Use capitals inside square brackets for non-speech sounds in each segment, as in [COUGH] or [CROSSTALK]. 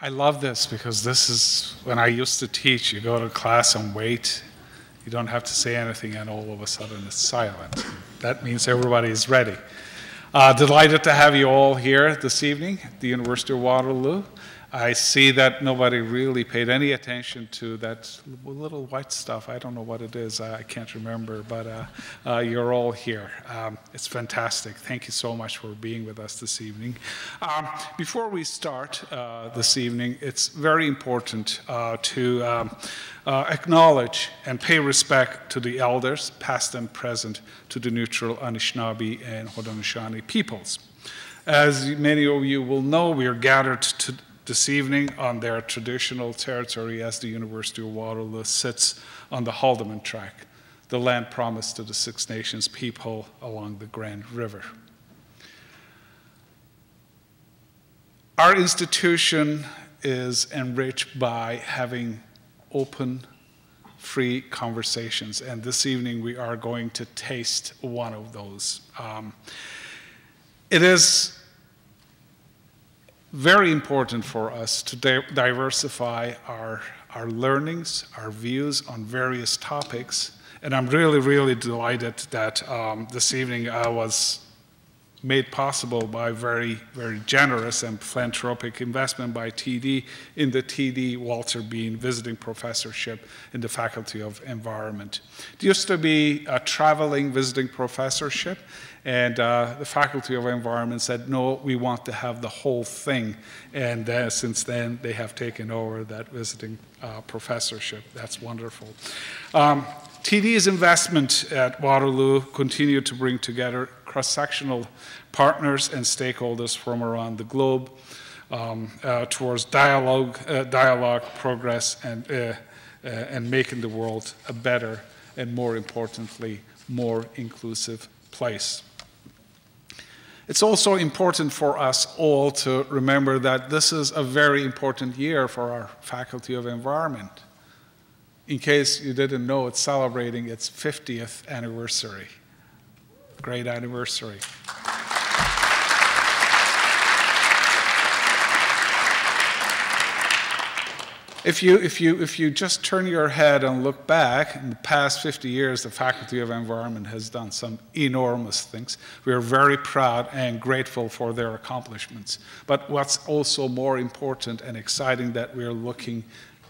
I love this because this is when I used to teach. You go to class and wait. You don't have to say anything, and all of a sudden it's silent. That means everybody is ready. Uh, delighted to have you all here this evening at the University of Waterloo. I see that nobody really paid any attention to that little white stuff. I don't know what it is. I can't remember, but uh, uh, you're all here. Um, it's fantastic. Thank you so much for being with us this evening. Um, before we start uh, this evening, it's very important uh, to um, uh, acknowledge and pay respect to the elders, past and present, to the neutral Anishinaabe and Haudenosaunee peoples. As many of you will know, we are gathered to this evening on their traditional territory as the University of Waterloo sits on the Haldimand Tract, the land promised to the Six Nations people along the Grand River. Our institution is enriched by having open, free conversations, and this evening we are going to taste one of those. Um, it is very important for us to di diversify our, our learnings, our views on various topics. And I'm really, really delighted that um, this evening I was made possible by very, very generous and philanthropic investment by TD in the TD Walter Bean Visiting Professorship in the Faculty of Environment. It used to be a traveling visiting professorship, and uh, the Faculty of Environment said, no, we want to have the whole thing. And uh, since then, they have taken over that visiting uh, professorship. That's wonderful. Um, TD's investment at Waterloo continued to bring together cross-sectional partners and stakeholders from around the globe um, uh, towards dialogue, uh, dialogue, progress, and, uh, and making the world a better and more importantly, more inclusive place. It's also important for us all to remember that this is a very important year for our Faculty of Environment. In case you didn't know, it's celebrating its 50th anniversary. Great anniversary. If you, if, you, if you just turn your head and look back, in the past 50 years, the Faculty of Environment has done some enormous things. We are very proud and grateful for their accomplishments. But what's also more important and exciting that we are looking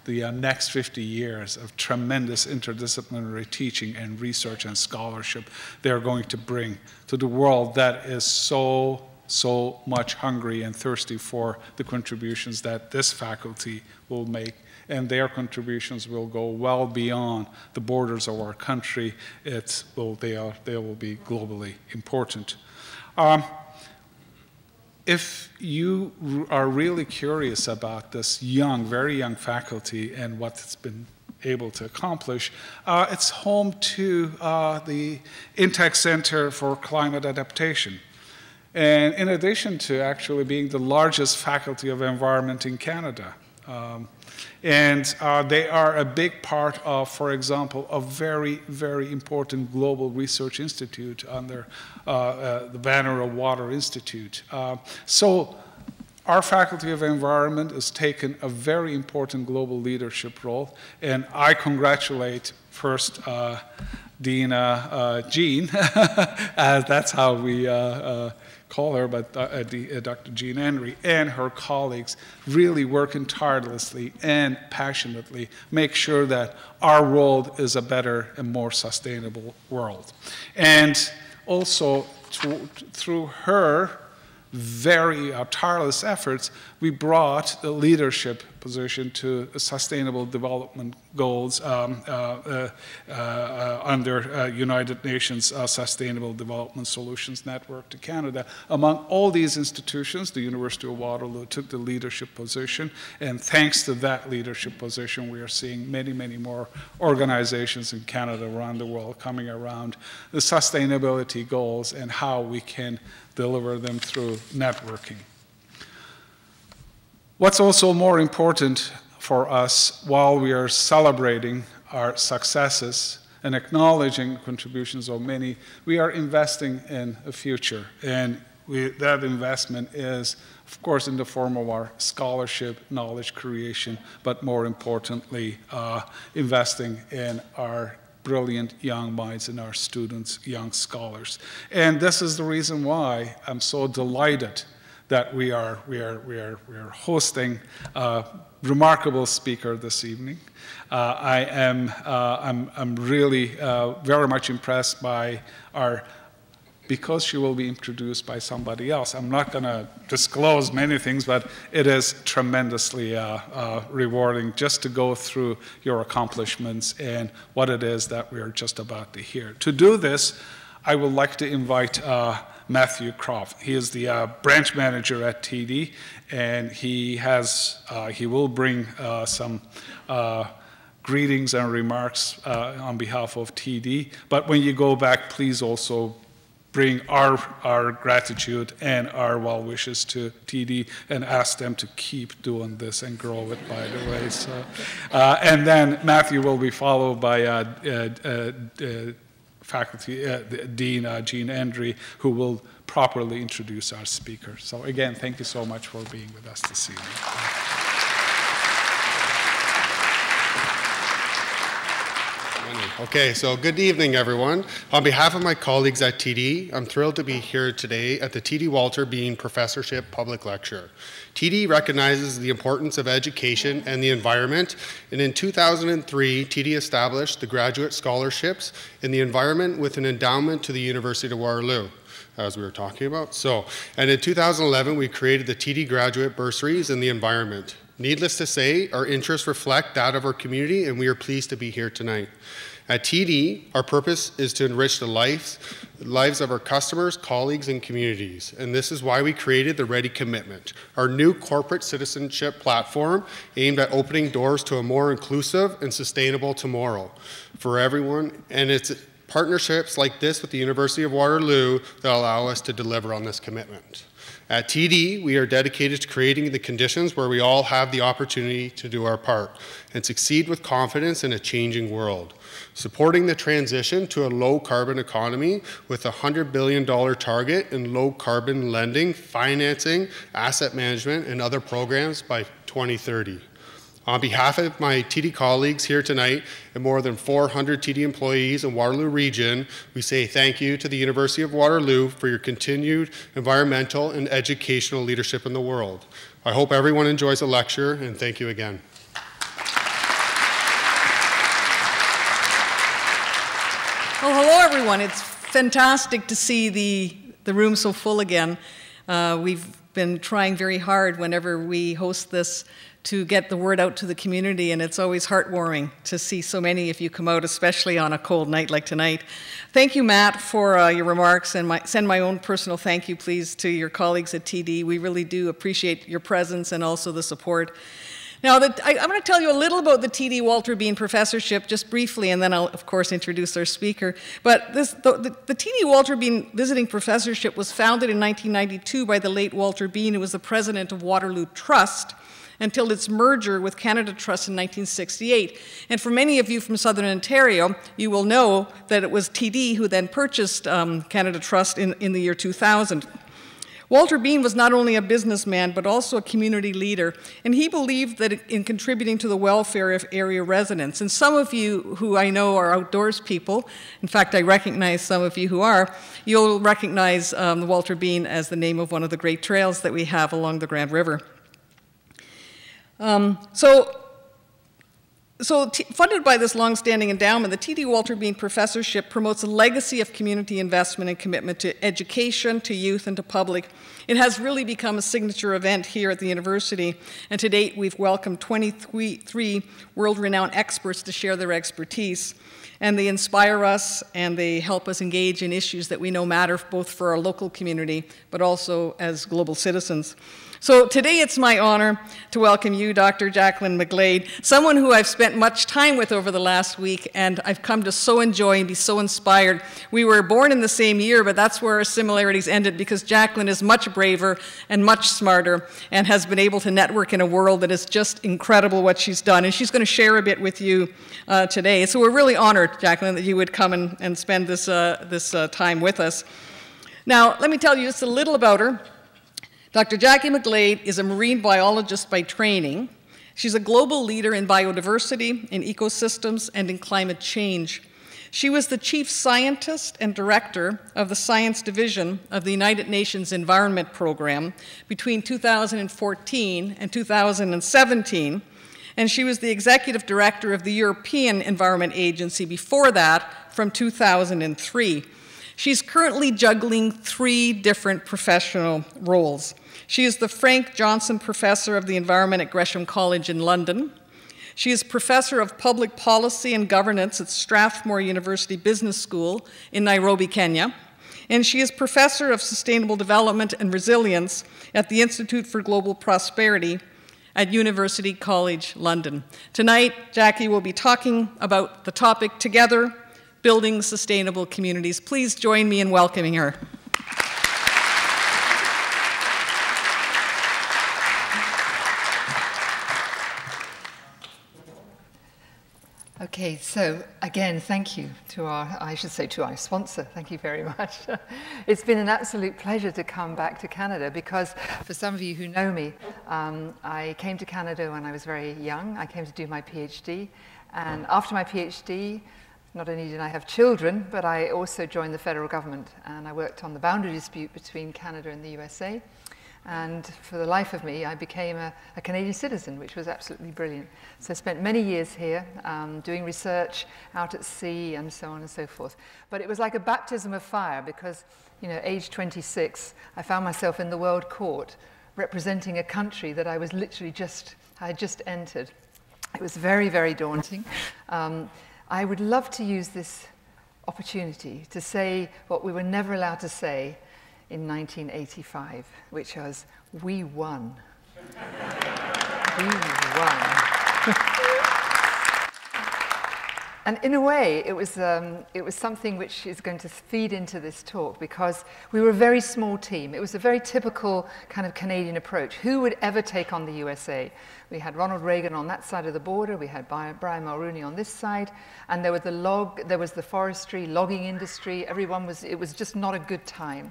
the uh, next 50 years of tremendous interdisciplinary teaching and research and scholarship they're going to bring to the world that is so so much hungry and thirsty for the contributions that this faculty will make and their contributions will go well beyond the borders of our country. It will, they, are, they will be globally important. Um, if you are really curious about this young, very young faculty and what it's been able to accomplish, uh, it's home to uh, the Intact Center for Climate Adaptation. And in addition to actually being the largest faculty of environment in Canada, um, and uh, they are a big part of, for example, a very, very important global research institute under uh, uh, the banner of Water Institute. Uh, so our Faculty of Environment has taken a very important global leadership role, and I congratulate first uh, Dean uh, Jean, [LAUGHS] as that's how we call her, but uh, uh, Dr. Jean Andrey and her colleagues really working tirelessly and passionately make sure that our world is a better and more sustainable world. And also through her very uh, tireless efforts, we brought the leadership position to sustainable development goals um, uh, uh, uh under uh, United Nations uh, Sustainable Development Solutions Network to Canada. Among all these institutions, the University of Waterloo took the leadership position, and thanks to that leadership position, we are seeing many, many more organizations in Canada around the world coming around the sustainability goals and how we can deliver them through networking. What's also more important for us while we are celebrating our successes and acknowledging contributions of many, we are investing in a future. And we, that investment is of course, in the form of our scholarship, knowledge creation, but more importantly, uh, investing in our brilliant young minds and our students, young scholars. And this is the reason why I'm so delighted that we are, we are, we are, we are hosting a remarkable speaker this evening. Uh, I am uh, I'm, I'm really uh, very much impressed by our because she will be introduced by somebody else. I'm not going to disclose many things, but it is tremendously uh, uh, rewarding just to go through your accomplishments and what it is that we are just about to hear. To do this, I would like to invite uh, Matthew Croft. He is the uh, branch manager at TD, and he has uh, he will bring uh, some greetings and remarks on behalf of TD. But when you go back, please also bring our, our gratitude and our well wishes to TD and ask them to keep doing this and grow it, by the way. So, uh, and then Matthew will be followed by uh, uh, uh faculty uh, Dean uh, Jean Andrey, who will properly introduce our speaker. So again, thank you so much for being with us this evening. Okay, so good evening, everyone. On behalf of my colleagues at TD, I'm thrilled to be here today at the TD Walter Bean Professorship Public Lecture. TD recognizes the importance of education and the environment, and in 2003, TD established the Graduate Scholarships in the Environment with an endowment to the University of Waterloo as we were talking about. So, and in 2011, we created the TD Graduate Bursaries in the Environment. Needless to say, our interests reflect that of our community, and we are pleased to be here tonight. At TD, our purpose is to enrich the lives, lives of our customers, colleagues, and communities. And this is why we created the Ready Commitment, our new corporate citizenship platform aimed at opening doors to a more inclusive and sustainable tomorrow for everyone. And it's partnerships like this with the University of Waterloo that allow us to deliver on this commitment. At TD, we are dedicated to creating the conditions where we all have the opportunity to do our part and succeed with confidence in a changing world supporting the transition to a low carbon economy with a $100 billion target in low carbon lending, financing, asset management, and other programs by 2030. On behalf of my TD colleagues here tonight and more than 400 TD employees in Waterloo Region, we say thank you to the University of Waterloo for your continued environmental and educational leadership in the world. I hope everyone enjoys the lecture and thank you again. Well, hello, everyone. It's fantastic to see the, the room so full again. Uh, we've been trying very hard whenever we host this to get the word out to the community, and it's always heartwarming to see so many of you come out, especially on a cold night like tonight. Thank you, Matt, for uh, your remarks, and my, send my own personal thank you, please, to your colleagues at TD. We really do appreciate your presence and also the support. Now, the, I, am going to tell you a little about the T.D. Walter Bean Professorship just briefly, and then I'll, of course, introduce our speaker. But this, the, the, the T.D. Walter Bean Visiting Professorship was founded in 1992 by the late Walter Bean, who was the president of Waterloo Trust until its merger with Canada Trust in 1968. And for many of you from Southern Ontario, you will know that it was TD who then purchased um, Canada Trust in, in the year 2000. Walter Bean was not only a businessman, but also a community leader, and he believed that in contributing to the welfare of area residents. And some of you who I know are outdoors people, in fact, I recognize some of you who are, you'll recognize um, Walter Bean as the name of one of the great trails that we have along the Grand River. Um, so so, funded by this longstanding endowment, the T.D. Walter Bean Professorship promotes a legacy of community investment and commitment to education, to youth, and to public. It has really become a signature event here at the university, and to date, we've welcomed 23 world renowned experts to share their expertise. And they inspire us and they help us engage in issues that we know matter both for our local community but also as global citizens. So today it's my honor to welcome you, Dr. Jacqueline McGlade, someone who I've spent much time with over the last week and I've come to so enjoy and be so inspired. We were born in the same year, but that's where our similarities ended because Jacqueline is much braver and much smarter and has been able to network in a world that is just incredible what she's done. And she's going to share a bit with you uh, today. So we're really honored, Jacqueline, that you would come and, and spend this, uh, this uh, time with us. Now, let me tell you just a little about her. Dr. Jackie McGlade is a marine biologist by training. She's a global leader in biodiversity, in ecosystems, and in climate change. She was the chief scientist and director of the Science Division of the United Nations Environment Program between 2014 and 2017, and she was the executive director of the European Environment Agency before that from 2003. She's currently juggling three different professional roles. She is the Frank Jackson Professor of the Environment at Gresham College in London. She is Professor of Public Policy and Governance at Strathmore University Business School in Nairobi, Kenya. And she is Professor of Sustainable Development and Resilience at the Institute for Global Prosperity at University College London. Tonight, Jackie will be talking about the topic Together Building Sustainable Communities. Please join me in welcoming her. Okay, so again, thank you to our, I should say to our sponsor, thank you very much. [LAUGHS] it's been an absolute pleasure to come back to Canada because for some of you who know me, um, I came to Canada when I was very young. I came to do my PhD, and after my PhD, not only did I have children, but I also joined the federal government, and I worked on the boundary dispute between Canada and the USA. And for the life of me, I became a, a, Canadian citizen, which was absolutely brilliant. So I spent many years here um, doing research out at sea and so on and so forth. But it was like a baptism of fire because, you know, age 26, I found myself in the World Court representing a country that I was literally just, I had just entered. It was very, very daunting. Um, I would love to use this opportunity to say what we were never allowed to say in 1985, which was, we won. [LAUGHS] we won. And in a way, it was, um, it was something which is going to feed into this talk because we were a very small team. It was a very typical kind of Canadian approach. Who would ever take on the USA? We had Ronald Reagan on that side of the border, we had Brian Mulroney on this side, and there was the log, there was the forestry, logging industry. Everyone was, it was just not a good time.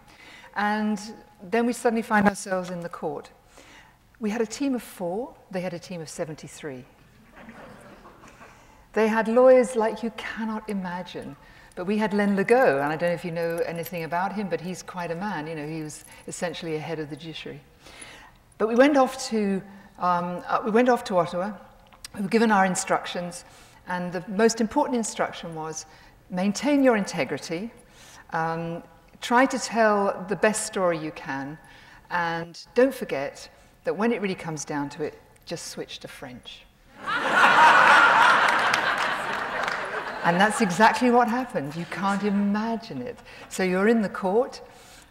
And then we suddenly find ourselves in the court. We had a team of four, they had a team of 73. They had lawyers like you cannot imagine. But we had Len Legault, and I don't know if you know anything about him, but he's quite a man. You know, he was essentially a head of the judiciary. But we went off to, um, uh, we went off to Ottawa. We were given our instructions, and the most important instruction was maintain your integrity, um, try to tell the best story you can, and don't forget that when it really comes down to it, just switch to French. [LAUGHS] and that's exactly what happened. You can't imagine it. So you're in the court,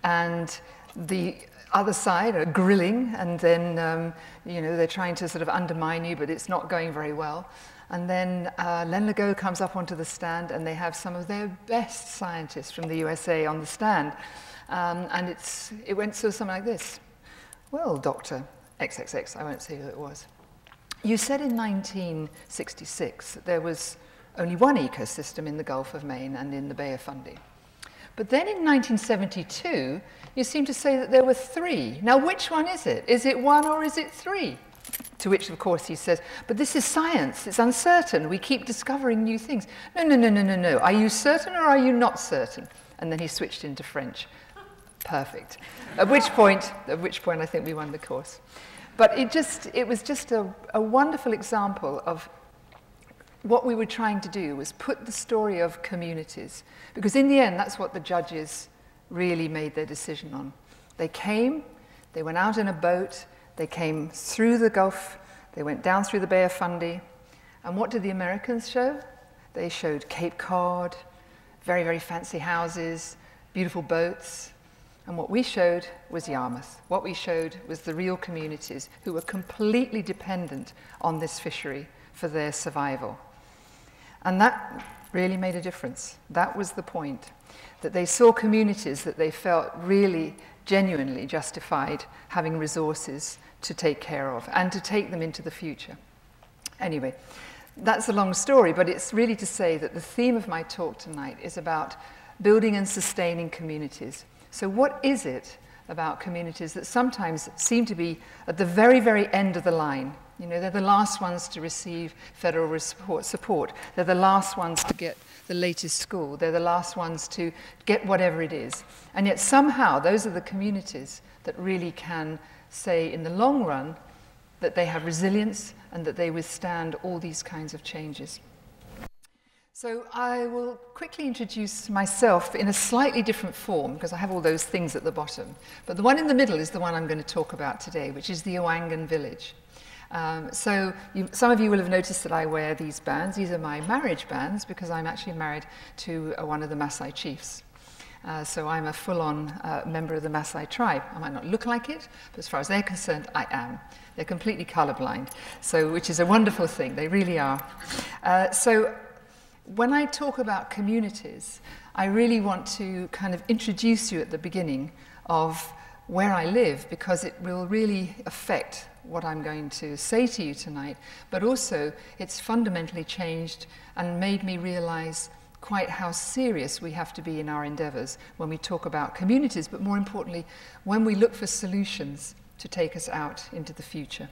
and the other side are grilling, and then um, you know they're trying to sort of undermine you, but it's not going very well. And then uh, Len Legault comes up onto the stand, and they have some of their best scientists from the USA on the stand. Um, and it's, it went sort of something like this. Well, Dr. XXX, I won't say who it was. You said in 1966 that there was only one ecosystem in the Gulf of Maine and in the Bay of Fundy. But then in 1972, you seem to say that there were three. Now, which one is it? Is it one or is it three? To which, of course, he says, But this is science. It's uncertain. We keep discovering new things. No, no, no, no, no, no. Are you certain or are you not certain? And then he switched into French. Perfect. At which point, at which point I think we won the course. But it just, it was just a, a wonderful example of what we were trying to do was put the story of communities, because in the end, that's what the judges really made their decision on. They came, they went out in a boat, they came through the Gulf, they went down through the Bay of Fundy. And what did the Americans show? They showed Cape Cod, very, very fancy houses, beautiful boats. And what we showed was Yarmouth. What we showed was the real communities who were completely dependent on this fishery for their survival. And that really made a difference. That was the point. That they saw communities that they felt really genuinely justified having resources to take care of and to take them into the future. Anyway, that's a long story, but it's really to say that the theme of my talk tonight is about building and sustaining communities. So, what is it about communities that sometimes seem to be at the very, very end of the line. You know, they're the last ones to receive federal support. They're the last ones to get the latest school. They're the last ones to get whatever it is. And yet somehow those are the communities that really can say in the long run that they have resilience and that they withstand all these kinds of changes. So I will quickly introduce myself in a slightly different form because I have all those things at the bottom. But the one in the middle is the one I'm going to talk about today, which is the Oangan village. Um, so you, some of you will have noticed that I wear these bands. These are my marriage bands because I'm actually married to uh, one of the Maasai chiefs. Uh, so I'm a full-on uh, member of the Maasai tribe. I might not look like it, but as far as they're concerned, I am. They're completely colorblind, so which is a wonderful thing. They really are. Uh, so when I talk about communities, I really want to kind of introduce you at the beginning of where I live because it will really affect what I'm going to say to you tonight, but also it's fundamentally changed and made me realize quite how serious we have to be in our endeavors when we talk about communities, but more importantly, when we look for solutions to take us out into the future.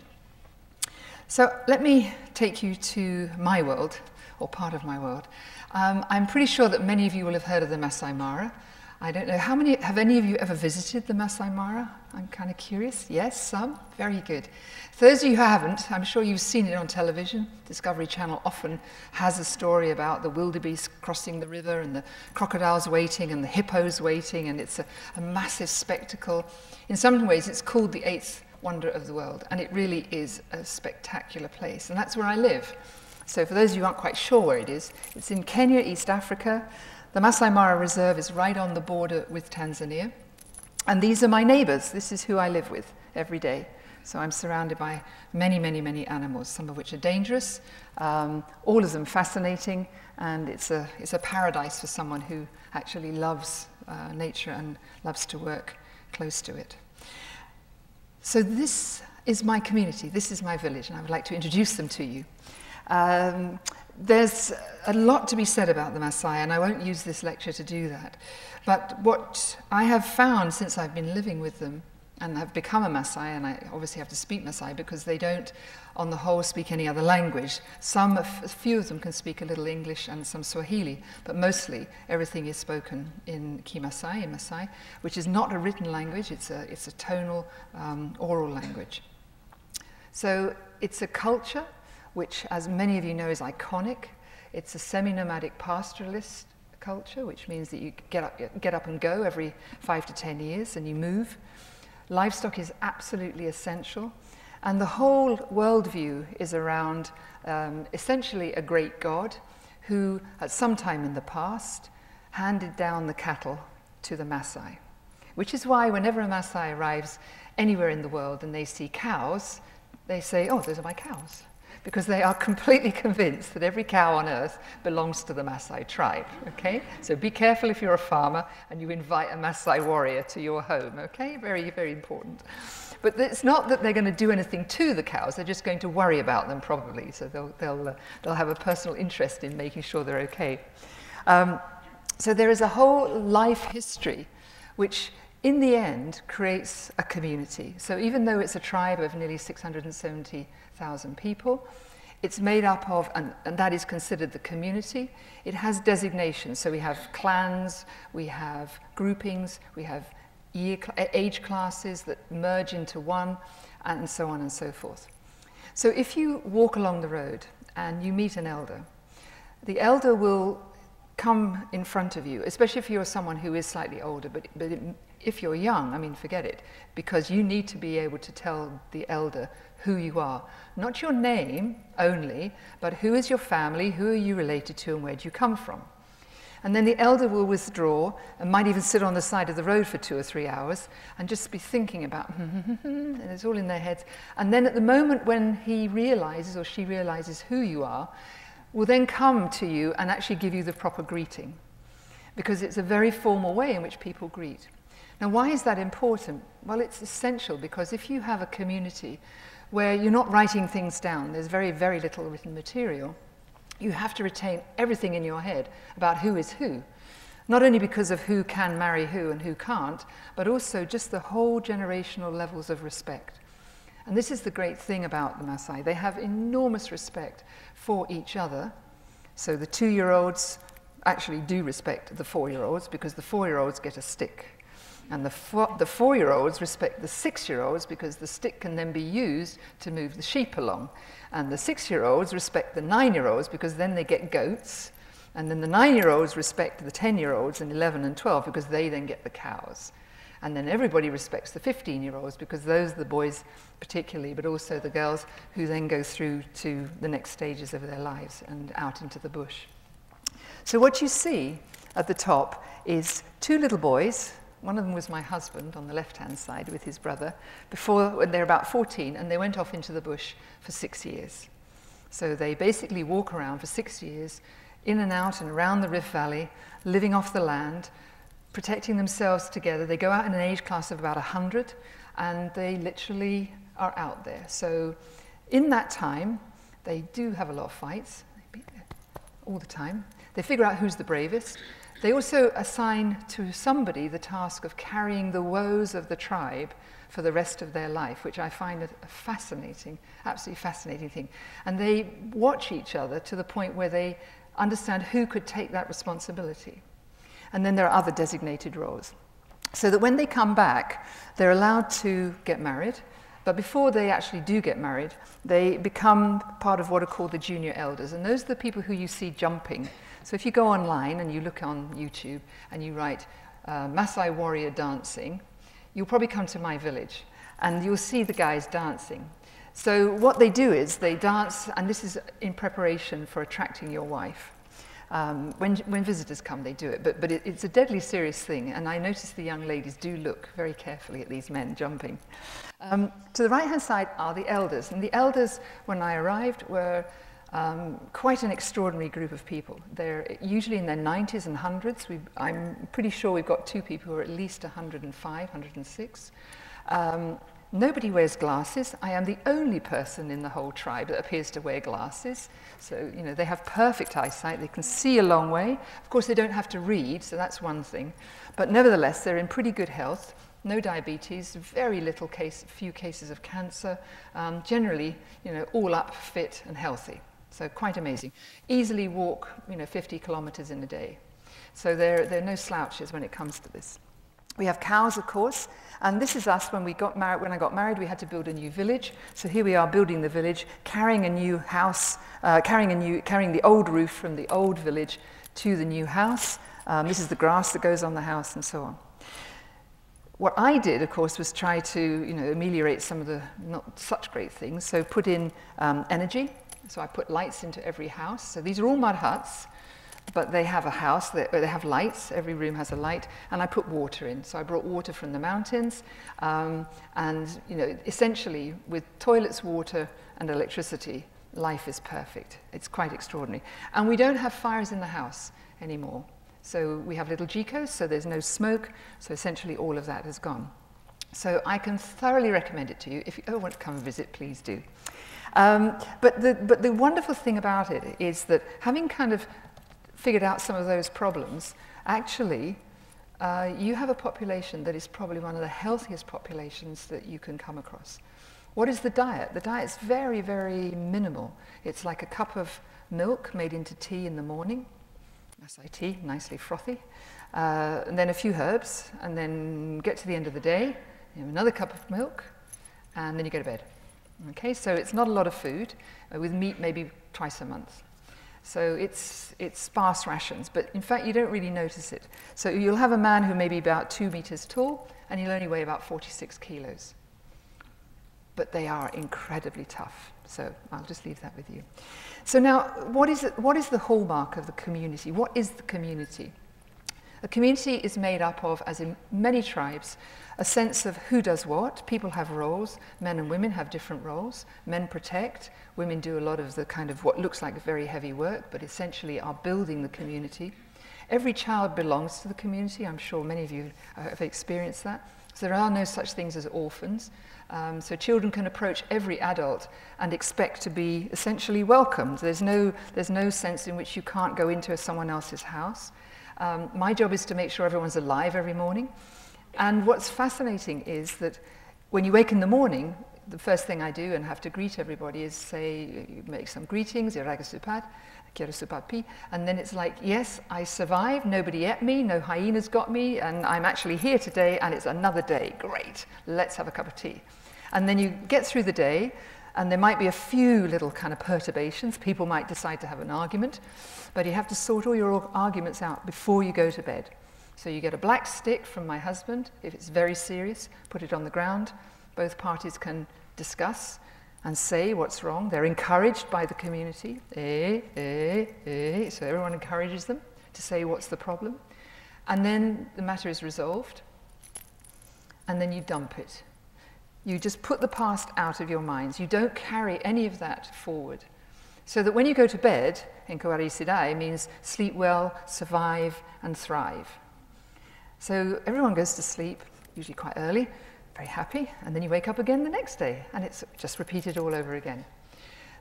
So let me take you to my world or part of my world. Um, I'm pretty sure that many of you will have heard of the Masai Mara. I don't know, how many, have any of you ever visited the Masai Mara? I'm kind of curious. Yes, some? Very good. For those of you who haven't, I'm sure you've seen it on television. Discovery Channel often has a story about the wildebeest crossing the river and the crocodiles waiting and the hippos waiting, and it's a, a massive spectacle. In some ways, it's called the eighth wonder of the world, and it really is a spectacular place, and that's where I live. So for those of you who aren't quite sure where it is, it's in Kenya, East Africa. The Masai Mara Reserve is right on the border with Tanzania. And these are my neighbors. This is who I live with every day. So I'm surrounded by many, many, many animals, some of which are dangerous, um, all of them fascinating, and it's a, it's a paradise for someone who actually loves uh, nature and loves to work close to it. So this is my community, this is my village, and I would like to introduce them to you. Um, there's a lot to be said about the Maasai, and I won't use this lecture to do that. But what I have found since I've been living with them and have become a Maasai, and I obviously have to speak Maasai because they don't, on the whole, speak any other language. Some, a few of them can speak a little English and some Swahili, but mostly everything is spoken in Kimasai, in Maasai, which is not a written language, it's a, it's a tonal, um, oral language. So it's a culture which, as many of you know, is iconic. It's a semi-nomadic pastoralist culture, which means that you get up, get up and go every five to ten years and you move. Livestock is absolutely essential. And the whole worldview is around um, essentially a great God who, at some time in the past, handed down the cattle to the Maasai. Which is why, whenever a Maasai arrives anywhere in the world and they see cows, they say, Oh, those are my cows because they are [LAUGHS] completely convinced that every cow on earth belongs to the Maasai tribe, okay? So be careful if you're a farmer and you invite a Maasai warrior to your home, okay? Very, very important. But it's not that they're going to do anything to the cows, they're just going to worry about them probably. So they'll, they'll, uh, they'll have a personal interest in making sure they're okay. Um, so there is a whole life history which in the end creates a community. So even though it's a tribe of nearly 670 thousand people. It's made up of, and, and, that is considered the community. It has designations. So we have clans, we have groupings, we have year, age classes that merge into one, and so on and so forth. So if you walk along the road and you meet an elder, the elder will come in front of you, especially if you're someone who is slightly older, but, but it, if you're young, I mean, forget it, because you need to be able to tell the elder who you are. Not your name only, but who is your family, who are you related to, and where do you come from. And then the elder will withdraw and might even sit on the side of the road for two or three hours and just be thinking about, [LAUGHS] and it's all in their heads. And then at the moment when he realizes or she realizes who you are, will then come to you and actually give you the proper greeting. Because it's a very formal way in which people greet. Now, why is that important? Well, it's essential because if you have a community where you're not writing things down. There's very, very little written material. You have to retain everything in your head about who is who. Not only because of who can marry who and who can't, but also just the whole generational levels of respect. And this is the great thing about the Maasai. They have enormous respect for each other. So the two year olds actually do respect the four year olds because the four year olds get a stick. And the, four, the four year olds respect the six year olds because the stick can then be used to move the sheep along. And the six year olds respect the nine year olds because then they get goats. And then the nine year olds respect the 10 year olds and 11 and 12 because they then get the cows. And then everybody respects the 15 year olds because those are the boys, particularly, but also the girls who then go through to the next stages of their lives and out into the bush. So, what you see at the top is two little boys one of them was my husband on the left hand side with his brother, before when they're about 14, and they went off into the bush for six years. So they basically walk around for six years, in and out and around the Rift Valley, living off the land, protecting themselves together. They go out in an age class of about 100, and they literally are out there. So in that time, they do have a lot of fights, all the time. They figure out who's the bravest. They also assign to somebody the task of carrying the woes of the tribe for the rest of their life, which I find a, fascinating, absolutely fascinating thing. And they watch each other to the point where they understand who could take that responsibility. And then there are other designated roles. So that when they come back, they're allowed to get married. But before they actually do get married, they become part of what are called the junior elders. And those are the people who you see jumping so if you go online and you look on YouTube and you write uh, Maasai warrior dancing, you'll probably come to my village and you'll see the guys dancing. So what they do is they dance, and this is in preparation for attracting your wife. Um, when, when visitors come, they do it, but, but it, it's a deadly serious thing, and I notice the young ladies do look very carefully at these men jumping. Um, to the right-hand side are the elders, and the elders, when I arrived, were um, quite an extraordinary group of people. They're usually in their 90s and 100s. We, I'm pretty sure we've got two people who are at least 105, 106. Um, nobody wears glasses. I am the only person in the whole tribe that appears to wear glasses. So, you know, they have perfect eyesight. They can see a long way. Of course, they don't have to read, so that's one thing. But nevertheless, they're in pretty good health no diabetes, very little case, few cases of cancer, um, generally, you know, all up, fit and healthy. So quite amazing. Easily walk, you know, 50 kilometers in a day. So there, there are no slouches when it comes to this. We have cows, of course, and this is us when we got married. When I got married, we had to build a new village. So here we are building the village, carrying a new house, uh, carrying a new, carrying the old roof from the old village to the new house. Um, this is the grass that goes on the house, and so on. What I did, of course, was try to, you know, ameliorate some of the not such great things. So put in um, energy, so I put lights into every house. So these are all mud huts, but they have a house, they, they have lights, every room has a light, and I put water in. So I brought water from the mountains, um, and you know, essentially with toilets, water, and electricity, life is perfect. It's quite extraordinary. And we don't have fires in the house anymore. So we have little jikos, so there's no smoke, so essentially all of that has gone. So I can thoroughly recommend it to you. If you ever want to come and visit, please do. Um, but, the, but the wonderful thing about it is that having kind of figured out some of those problems, actually, uh, you have a population that is probably one of the healthiest populations that you can come across. What is the diet? The diet's very, very minimal. It's like a cup of milk made into tea in the morning, tea, nicely frothy, uh, and then a few herbs, and then get to the end of the day, another cup of milk, and then you go to bed. Okay, so it's not a lot of food, uh, with meat maybe twice a month. So it's, it's sparse rations, but in fact you don't really notice it. So you'll have a man who may be about two meters tall, and he'll only weigh about 46 kilos. But they are incredibly tough. So I'll just leave that with you. So now, what is, it, what is the hallmark of the community? What is the community? A community is made up of, as in many tribes, a sense of who does what. People have roles. Men and women have different roles. Men protect. Women do a lot of the kind of what looks like very heavy work, but essentially are building the community. Every child belongs to the community. I'm sure many of you have experienced that. So there are no such things as orphans. Um, so children can approach every adult and expect to be essentially welcomed. There's no, there's no sense in which you can't go into someone else's house. Um, my job is to make sure everyone's alive every morning. And what's fascinating is that when you wake in the morning, the first thing I do and have to greet everybody is say, make some greetings, Iragasupat, Kirasupapi, and then it's like, yes, I survived, nobody ate me, no hyenas got me, and I'm actually here today, and it's another day. Great, let's have a cup of tea. And then you get through the day, and there might be a few little kind of perturbations. People might decide to have an argument, but you have to sort all your arguments out before you go to bed. So you get a black stick from my husband. If it's very serious, put it on the ground. Both parties can discuss and say what's wrong. They're encouraged by the community. Eh, eh, eh. So everyone encourages them to say what's the problem. And then the matter is resolved. And then you dump it. You just put the past out of your minds. You don't carry any of that forward. So that when you go to bed, in Kawari Sidai means sleep well, survive, and thrive. So everyone goes to sleep, usually quite early, very happy, and then you wake up again the next day, and it's just repeated all over again.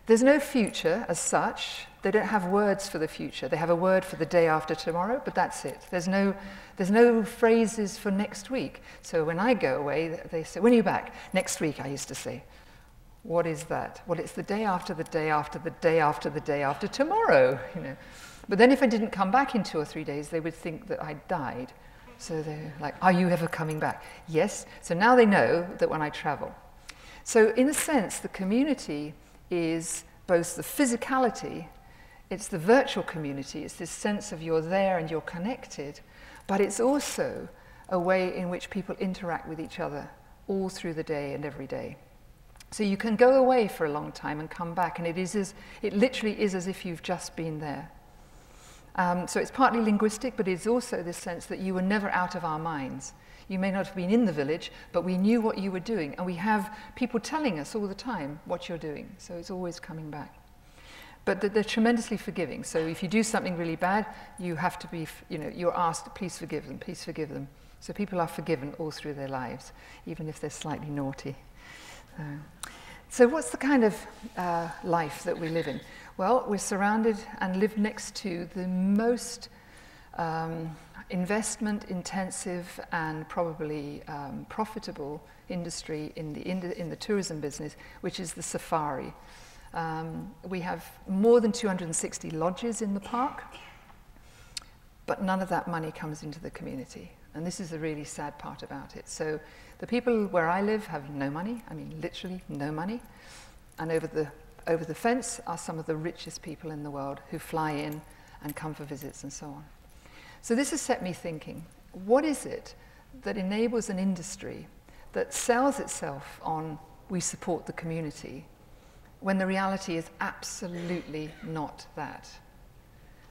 There's no future as such. They don't have words for the future. They have a word for the day after tomorrow, but that's it. There's no, there's no phrases for next week. So when I go away, they say, when are you back? Next week, I used to say. What is that? Well, it's the day after the day after the day after the day after tomorrow, you know. But then if I didn't come back in two or three days, they would think that I'd died. So they're like, Are you ever coming back? Yes. So now they know that when I travel. So, in a sense, the community is both the physicality, it's the virtual community, it's this sense of you're there and you're connected, but it's also a way in which people interact with each other all through the day and every day. So you can go away for a long time and come back, and it, is as, it literally is as if you've just been there. Um, so it's partly linguistic, but it's also this sense that you were never out of our minds. You may not have been in the village, but we knew what you were doing, and we have people telling us all the time what you're doing. So it's always coming back. But they're tremendously forgiving. So if you do something really bad, you have to be, you know, you're asked, please forgive them, please forgive them. So people are forgiven all through their lives, even if they're slightly naughty. So, what's the kind of uh, life that we live in? Well, we're surrounded and live next to the most um, investment intensive and probably um, profitable industry in the, in, the, in the tourism business, which is the safari. Um, we have more than 260 lodges in the park, but none of that money comes into the community. And this is the really sad part about it. So the people where I live have no money, I mean literally no money. And over the over the fence are some of the richest people in the world who fly in and come for visits and so on. So this has set me thinking, what is it that enables an industry that sells itself on we support the community when the reality is absolutely not that?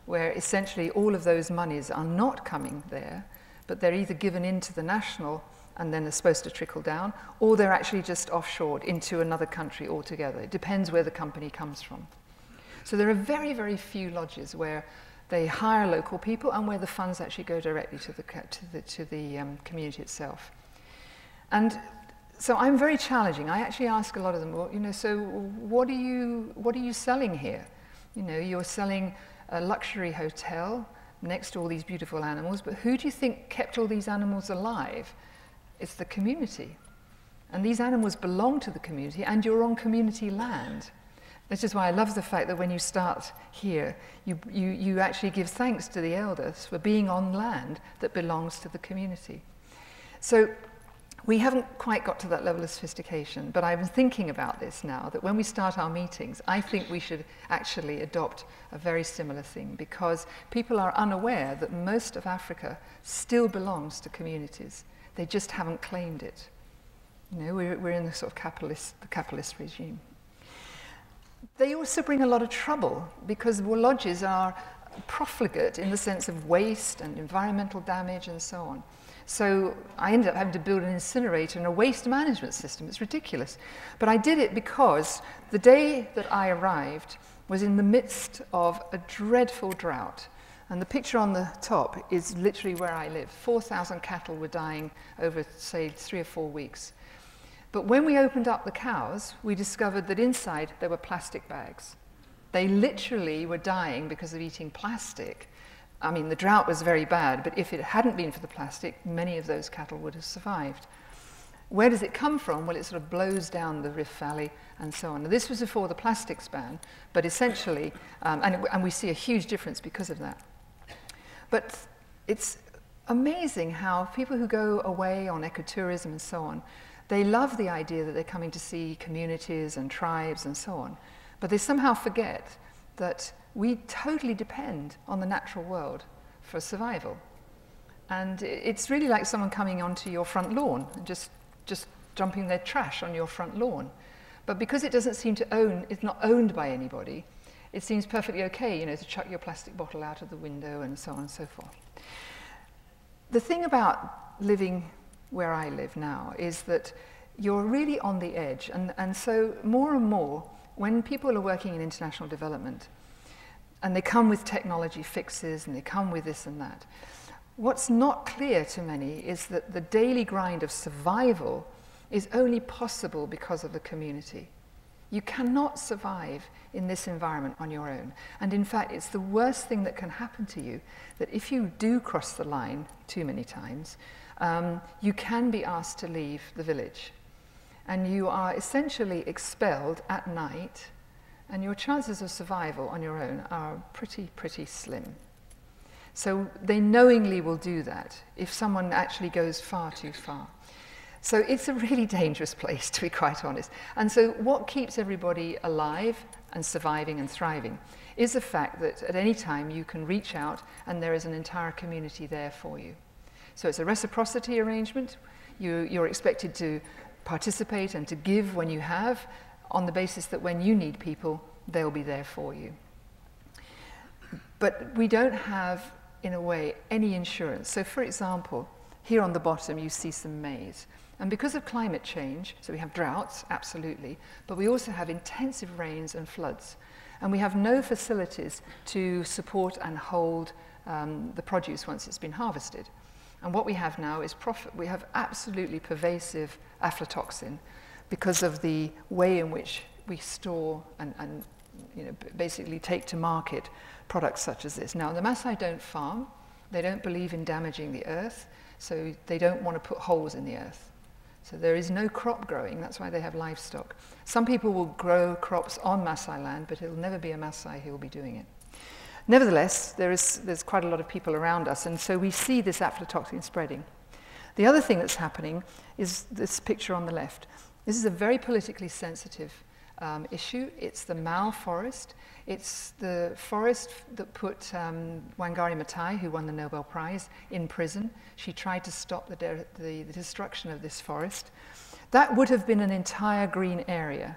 Where essentially all of those monies are not coming there, but they're either given into the national and then they're supposed to trickle down, or they're actually just offshored into another country altogether. It depends where the company comes from. So there are very, very few lodges where they hire local people and where the funds actually go directly to the, to the, to the um, community itself. And so I'm very challenging. I actually ask a lot of them, well, you know, so what are you, what are you selling here? You know, you're selling a luxury hotel next to all these beautiful animals, but who do you think kept all these animals alive? It's the community. And these animals belong to the community, and you're on community land. This is why I love the fact that when you start here, you, you, you actually give thanks to the elders for being on land that belongs to the community. So we haven't quite got to that level of sophistication, but I'm thinking about this now, that when we start our meetings, I think we should actually adopt a very similar thing because people are unaware that most of Africa still belongs to communities. They just haven't claimed it. You know, we're, we're in the sort of capitalist, the capitalist regime. They also bring a lot of trouble because lodges are profligate in the sense of waste and environmental damage and so on. So I ended up having to build an incinerator and a waste management system. It's ridiculous. But I did it because the day that I arrived was in the midst of a dreadful drought. And the picture on the top is literally where I live. 4,000 cattle were dying over, say, three or four weeks. But when we opened up the cows, we discovered that inside there were plastic bags. They literally were dying because of eating plastic. I mean, the drought was very bad, but if it hadn't been for the plastic, many of those cattle would have survived. Where does it come from? Well, it sort of blows down the Rift Valley and so on. Now, this was before the plastics ban, but essentially, um, and, and we see a huge difference because of that. But it's amazing how people who go away on ecotourism and so on, they love the idea that they're coming to see communities and tribes and so on, but they somehow forget that we totally depend on the natural world for survival. And it's really like someone coming onto your front lawn and just, just dumping their trash on your front lawn. But because it doesn't seem to own, it's not owned by anybody, it seems perfectly okay, you know, to chuck your plastic bottle out of the window and so on and so forth. The thing about living where I live now is that you're really on the edge. And, and so more and more, when people are working in international development, and they come with technology fixes and they come with this and that, what's not clear to many is that the daily grind of survival is only possible because of the community. You cannot survive in this environment on your own. And in fact, it's the worst thing that can happen to you that if you do cross the line too many times, um, you can be asked to leave the village. And you are essentially expelled at night, and your chances of survival on your own are pretty, pretty slim. So they knowingly will do that if someone actually goes far too far. So it's a really dangerous place, to be quite honest. And so what keeps everybody alive and surviving and thriving is the fact that at any time you can reach out and there is an entire community there for you. So it's a reciprocity arrangement. You, you're expected to participate and to give when you have on the basis that when you need people, they'll be there for you. But we don't have, in a way, any insurance. So for example, here on the bottom you see some maize. And because of climate change, so we have droughts, absolutely, but we also have intensive rains and floods. And we have no facilities to support and hold um, the produce once it's been harvested. And what we have now is. We have absolutely pervasive aflatoxin because of the way in which we store and, and you know, basically take to market products such as this. Now, the Maasai don't farm. They don't believe in damaging the earth, so they don't want to put holes in the earth. So there is no crop growing, that's why they have livestock. Some people will grow crops on Maasai land, but it'll never be a Maasai who will be doing it. Nevertheless, there is, there's quite a lot of people around us, and so we see this aflatoxin spreading. The other thing that's happening is this picture on the left. This is a very politically sensitive um, issue. It's the Mau forest. It's the forest that put um, Wangari Maathai, who won the Nobel Prize, in prison. She tried to stop the, de the, the destruction of this forest. That would have been an entire green area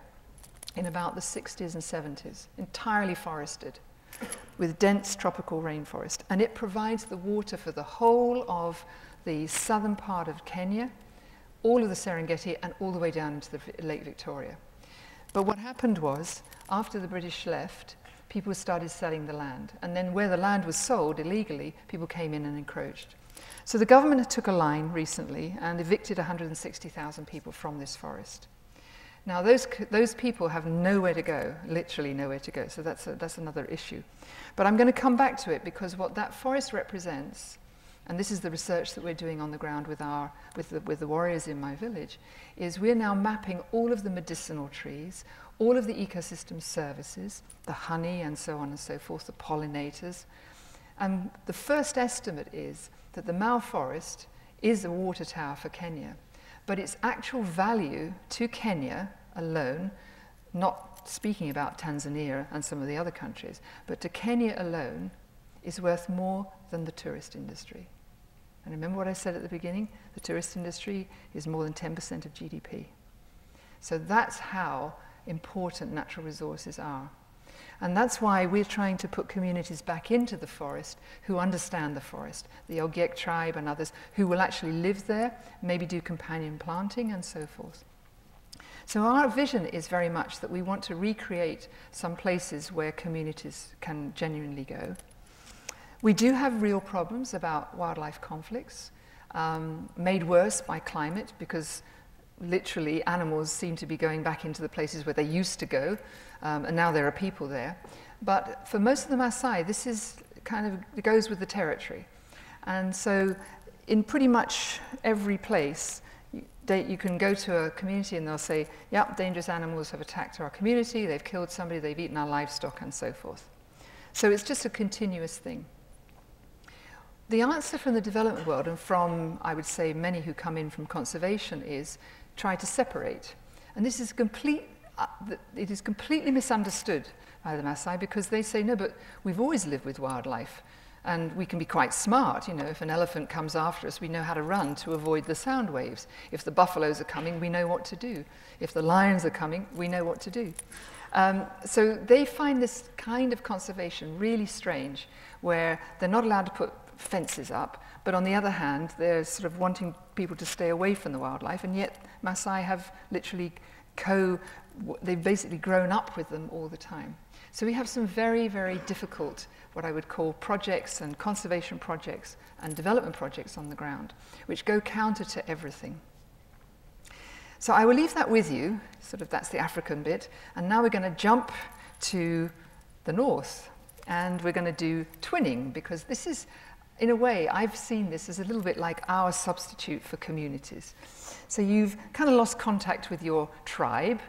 in about the 60s and 70s, entirely forested with dense tropical rainforest. And it provides the water for the whole of the southern part of Kenya, all of the Serengeti, and all the way down into the Lake Victoria. But what happened was, after the British left, people started selling the land. And then where the land was sold illegally, people came in and encroached. So the government took a line recently and evicted 160,000 people from this forest. Now, those, those people have nowhere to go, literally nowhere to go, so that's, a, that's another issue. But I'm going to come back to it because what that forest represents, and this is the research that we're doing on the ground with, our, with, the, with the warriors in my village, is we're now mapping all of the medicinal trees, all of the ecosystem services, the honey and so on and so forth, the pollinators. And the first estimate is that the Mau forest is a water tower for Kenya, but its actual value to Kenya alone, not speaking about Tanzania and some of the other countries, but to Kenya alone, is worth more than the tourist industry. And remember what I said at the beginning? The tourist industry is more than 10% of GDP. So that's how important natural resources are. And that's why we're trying to put communities back into the forest who understand the forest, the Ogiek tribe and others who will actually live there, maybe do companion planting and so forth. So our vision is very much that we want to recreate some places where communities can genuinely go. We do have real problems about wildlife conflicts, um, made worse by climate because literally animals seem to be going back into the places where they used to go, um, and now there are people there. But for most of the Maasai, this is kind of goes with the territory. And so in pretty much every place, you can go to a community and they'll say, yep, dangerous animals have attacked our community, they've killed somebody, they've eaten our livestock, and so forth. So it's just a continuous thing. The answer from the development world and from, I would say, many who come in from conservation is try to separate. And this is complete, uh, it is completely misunderstood by the Maasai because they say, no, but we've always lived with wildlife. And we can be quite smart, you know, if an elephant comes after us, we know how to run to avoid the sound waves. If the buffaloes are coming, we know what to do. If the lions are coming, we know what to do. Um, so they find this kind of conservation really strange, where they're not allowed to put fences up, but on the other hand, they're sort of wanting people to stay away from the wildlife, and yet Maasai have literally co, they've basically grown up with them all the time. So we have some very, very difficult, what I would call projects and conservation projects and development projects on the ground, which go counter to everything. So I will leave that with you, sort of that's the African bit, and now we're going to jump to the north, and we're going to do twinning, because this is, in a way, I've seen this as a little bit like our substitute for communities. So you've kind of lost contact with your tribe,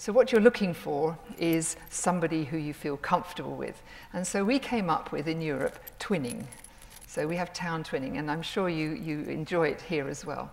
so what you're looking for is somebody who you feel comfortable with. And so we came up with, in Europe, twinning. So we have town twinning, and I'm sure you, you enjoy it here as well.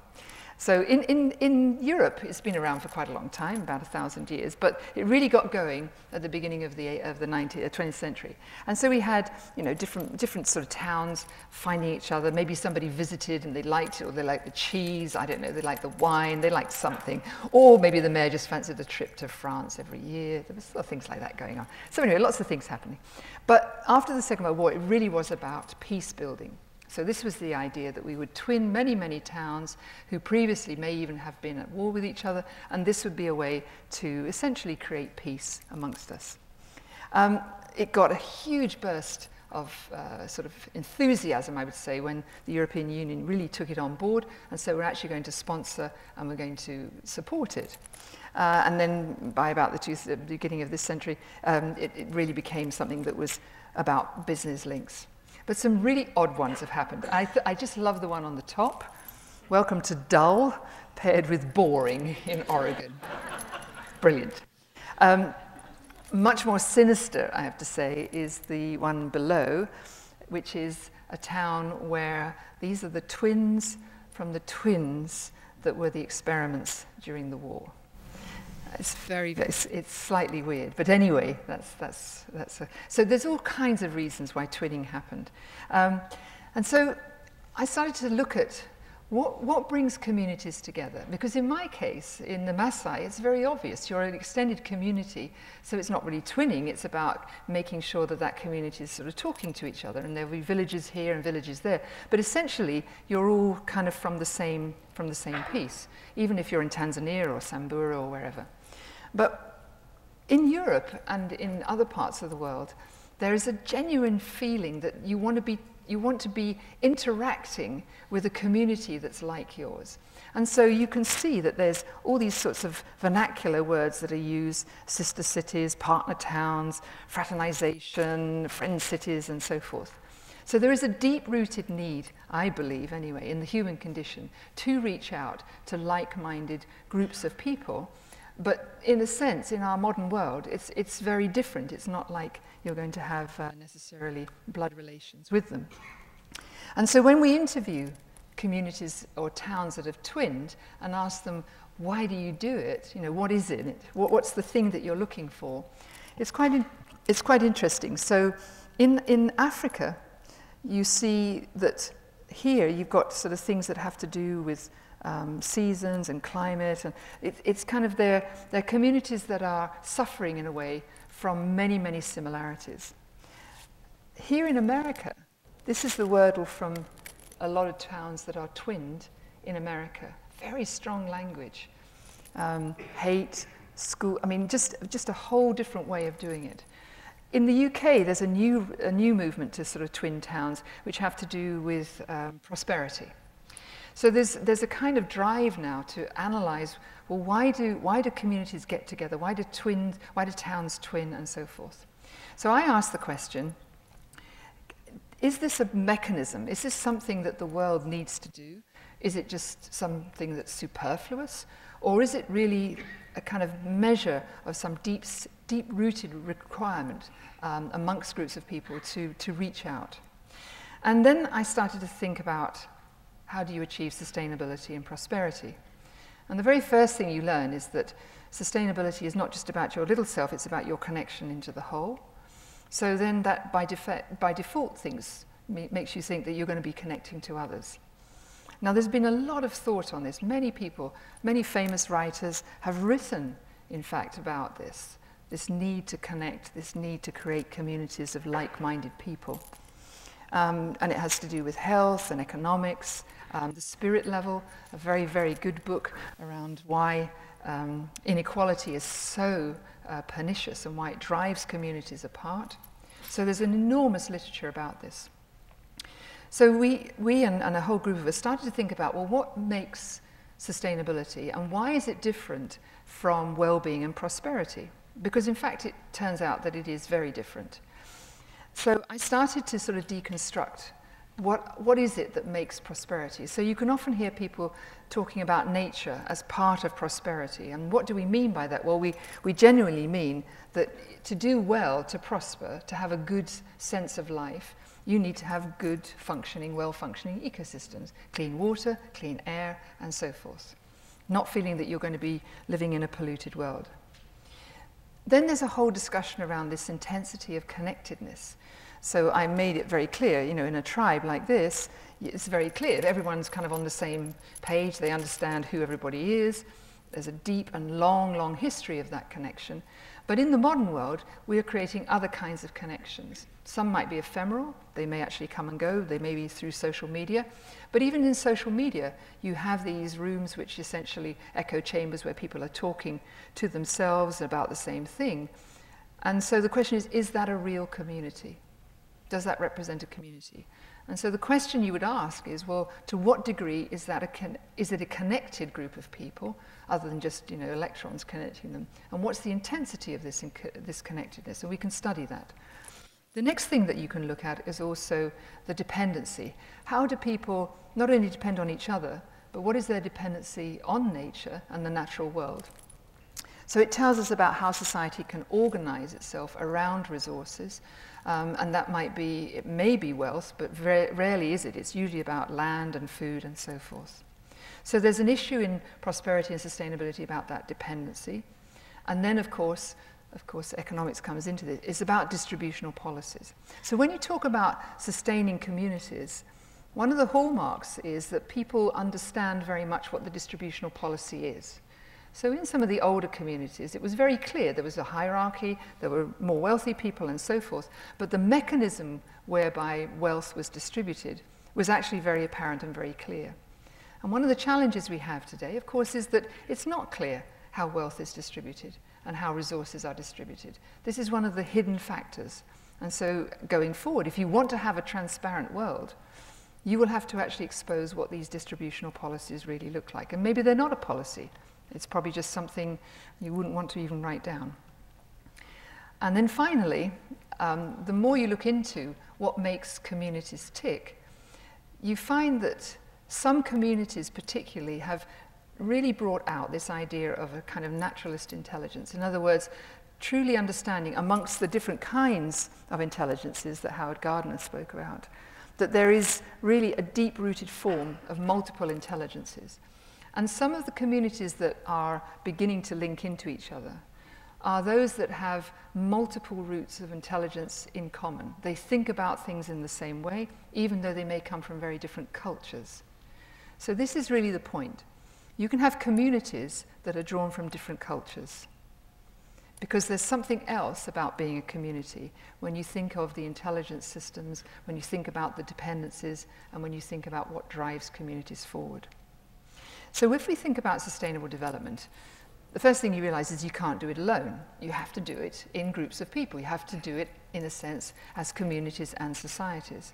So in, in, in Europe, it's been around for quite a long time, about a thousand years, but it really got going at the beginning of the, of the 19th, 20th uh, century. And so we had, you know, different, different sort of towns finding each other. Maybe somebody visited and they liked it, or they liked the cheese, I don't know, they liked the wine, they liked something. Or maybe the mayor just fancied a trip to France every year. There was sort of things like that going on. So anyway, lots of things happening. But after the Second World War, it really was about peace building. So this was the idea that we would twin many, many towns who previously may even have been at war with each other, and this would be a way to essentially create peace amongst us. Um, it got a huge burst of uh, sort of enthusiasm, I would say, when the European Union really took it on board, and so we're actually going to sponsor and we're going to support it. Uh, and then by about the, two, the beginning of this century, um, it, it really became something that was about business links. But some really odd ones have happened. I, I just love the one on the top. Welcome to dull paired with boring in Oregon. Brilliant. Um, much more sinister, I have to say, is the one below, which is a town where these are the twins from the twins that were the experiments during the war. It's very, it's, it's slightly weird. But anyway, that's, that's, that's a, so there's all kinds of reasons why twinning happened. Um, and so I started to look at what, what brings communities together? Because in my case, in the Maasai, it's very obvious. You're an extended community, so it's not really twinning. It's about making sure that that community is sort of talking to each other, and there'll be villages here and villages there. But essentially, you're all kind of from the same, from the same piece, even if you're in Tanzania or Samburu or wherever. But in Europe and in other parts of the world, there is a genuine feeling that you want to be you want to be interacting with a community that's like yours. And so you can see that there's all these sorts of vernacular words that are used, sister cities, partner towns, fraternization, friend cities, and so forth. So there is a deep-rooted need, I believe anyway, in the human condition to reach out to like-minded groups of people but in a sense, in our modern world, it's, it's very different. It's not like you're going to have uh, necessarily blood relations with them. And so when we interview communities or towns that have twinned and ask them, why do you do it? You know, what is it? What, what's the thing that you're looking for? It's quite, in, it's quite interesting. So in, in Africa, you see that here you've got sort of things that have to do with um, seasons and climate. And it, it's kind of they're, they're communities that are suffering in a way from many, many similarities. Here in America, this is the wordle from a lot of towns that are twinned in America. Very strong language. Um, hate, school, I mean, just, just a whole different way of doing it. In the UK, there's a new, a new movement to sort of twin towns, which have to do with um, prosperity. So there's, there's a kind of drive now to analyze, well, why do, why do communities get together? Why do, twins, why do towns twin and so forth? So I asked the question, is this a mechanism? Is this something that the world needs to do? Is it just something that's superfluous? Or is it really a kind of measure of some deep, deep-rooted requirement um, amongst groups of people to, to reach out? And then I started to think about how do you achieve sustainability and prosperity? And the very first thing you learn is that sustainability is not just about your little self, it's about your connection into the whole. So then that by, by default things makes you think that you're going to be connecting to others. Now there's been a lot of thought on this. Many people, many famous writers have written, in fact, about this. This need to connect, this need to create communities of like-minded people. Um, and it has to do with health and economics, um, the spirit level, a very, very good book around why um, inequality is so uh, pernicious and why it drives communities apart. So there's an enormous literature about this. So we, we and, and a whole group of us started to think about, well, what makes sustainability and why is it different from well-being and prosperity? Because in fact, it turns out that it is very different. So I started to sort of deconstruct what, what is it that makes prosperity? So you can often hear people talking about nature as part of prosperity. And what do we mean by that? Well, we, we genuinely mean that to do well, to prosper, to have a good sense of life, you need to have good functioning, well-functioning ecosystems, clean water, clean air, and so forth. Not feeling that you're going to be living in a polluted world. Then there's a whole discussion around this intensity of connectedness. So I made it very clear, you know, in a tribe like this, it's very clear. Everyone's kind of on the same page. They understand who everybody is. There's a deep and long, long history of that connection. But in the modern world, we are creating other kinds of connections. Some might be ephemeral. They may actually come and go. They may be through social media. But even in social media, you have these rooms which essentially echo chambers where people are talking to themselves about the same thing. And so the question is, is that a real community? Does that represent a community? And so the question you would ask is, well, to what degree is, that a is it a connected group of people, other than just you know, electrons connecting them? And what's the intensity of this, this connectedness? And we can study that. The next thing that you can look at is also the dependency. How do people not only depend on each other, but what is their dependency on nature and the natural world? So it tells us about how society can organize itself around resources um, and that might be, it may be wealth, but very rarely is it. It's usually about land and food and so forth. So there's an issue in prosperity and sustainability about that dependency. And then, of course, of course, economics comes into this. It's about distributional policies. So when you talk about sustaining communities, one of the hallmarks is that people understand very much what the distributional policy is. So in some of the older communities, it was very clear there was a hierarchy, there were more wealthy people and so forth, but the mechanism whereby wealth was distributed was actually very apparent and very clear. And one of the challenges we have today, of course, is that it's not clear how wealth is distributed and how resources are distributed. This is one of the hidden factors. And so going forward, if you want to have a transparent world, you will have to actually expose what these distributional policies really look like. And maybe they're not a policy. It's probably just something you wouldn't want to even write down. And then finally, um, the more you look into what makes communities tick, you find that some communities particularly have really brought out this idea of a kind of naturalist intelligence. In other words, truly understanding amongst the different kinds of intelligences that Howard Gardner spoke about, that there is really a deep-rooted form of multiple intelligences. And some of the communities that are beginning to link into each other are those that have multiple roots of intelligence in common. They think about things in the same way, even though they may come from very different cultures. So this is really the point. You can have communities that are drawn from different cultures. Because there's something else about being a community when you think of the intelligence systems, when you think about the dependencies, and when you think about what drives communities forward. So if we think about sustainable development, the first thing you realize is you can't do it alone. You have to do it in groups of people. You have to do it, in a sense, as communities and societies.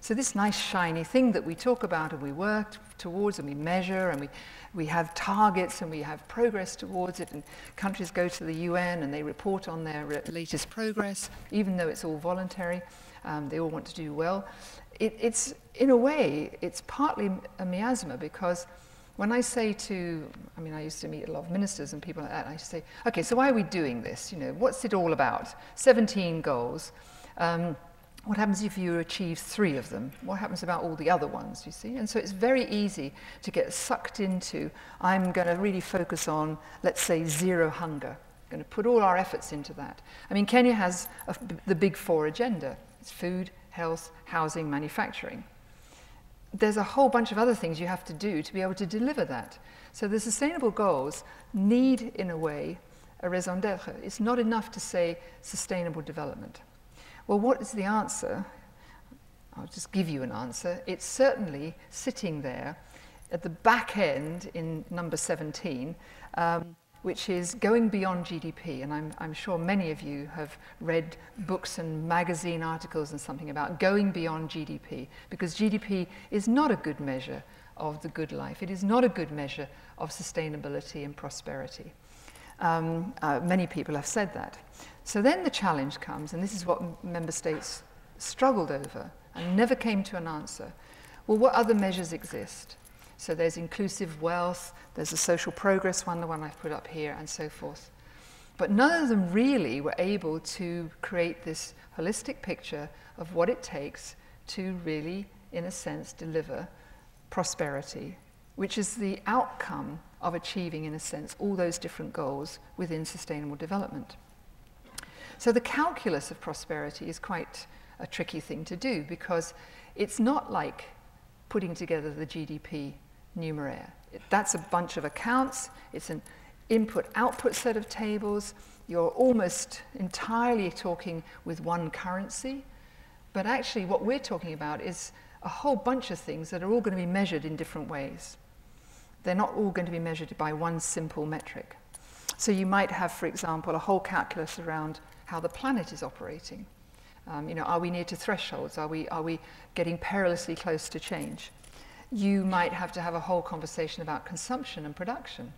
So this nice shiny thing that we talk about and we work towards and we measure and we, we have targets and we have progress towards it and countries go to the UN and they report on their latest progress, even though it's all voluntary. Um, they all want to do well. It, it's, in a way, it's partly a miasma because when I say to, I mean, I used to meet a lot of ministers and people like that, I used to say, okay, so why are we doing this? You know, what's it all about? 17 goals. Um, what happens if you achieve three of them? What happens about all the other ones, you see? And so it's very easy to get sucked into, I'm going to really focus on, let's say, zero hunger. I'm going to put all our efforts into that. I mean, Kenya has a, the big four agenda. It's food, health, housing, manufacturing. There's a whole bunch of other things you have to do to be able to deliver that. So the sustainable goals need, in a way, a raison d'etre. It's not enough to say sustainable development. Well, what is the answer? I'll just give you an answer. It's certainly sitting there at the back end in number 17, um, which is going beyond GDP. And I'm, I'm, sure many of you have read books and magazine articles and something about going beyond GDP, because GDP is not a good measure of the good life. It is not a good measure of sustainability and prosperity. Um, uh, many people have said that. So then the challenge comes, and this is what member states struggled over and never came to an answer. Well, what other measures exist? So there's inclusive wealth, there's a social progress one, the one I've put up here, and so forth. But none of them really were able to create this holistic picture of what it takes to really, in a sense, deliver prosperity, which is the outcome of achieving, in a sense, all those different goals within sustainable development. So the calculus of prosperity is quite a tricky thing to do because it's not like putting together the GDP numeraire. That's a bunch of accounts, it's an input-output set of tables, you're almost entirely talking with one currency, but actually what we're talking about is a whole bunch of things that are all going to be measured in different ways. They're not all going to be measured by one simple metric. So you might have, for example, a whole calculus around how the planet is operating. Um, you know, are we near to thresholds? Are we, are we getting perilously close to change? You might have to have a whole conversation about consumption and production.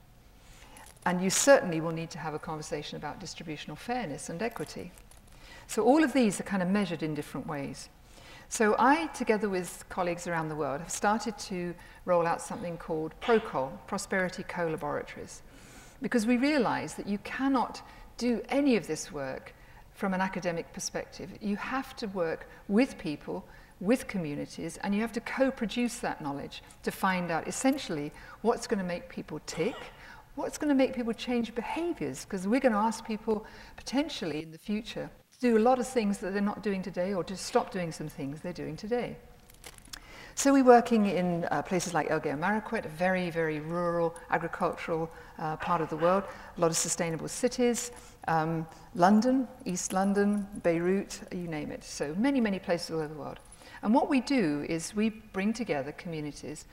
And you certainly will need to have a conversation about distributional fairness and equity. So all of these are kind of measured in different ways. So I, together with colleagues around the world, have started to roll out something called ProCol, Prosperity Co-Laboratories, because we realize that you cannot do any of this work from an academic perspective. You have to work with people, with communities, and you have to co-produce that knowledge to find out essentially what's going to make people tick, what's going to make people change behaviors, because we're going to ask people potentially in the future to do a lot of things that they're not doing today or to stop doing some things they're doing today. So we're working in uh, places like Elgeyo Marakwet, a very, very rural agricultural uh, part of the world, a lot of sustainable cities, um, London, East London, Beirut, you name it. So many, many places all over the world. And what we do is we bring together communities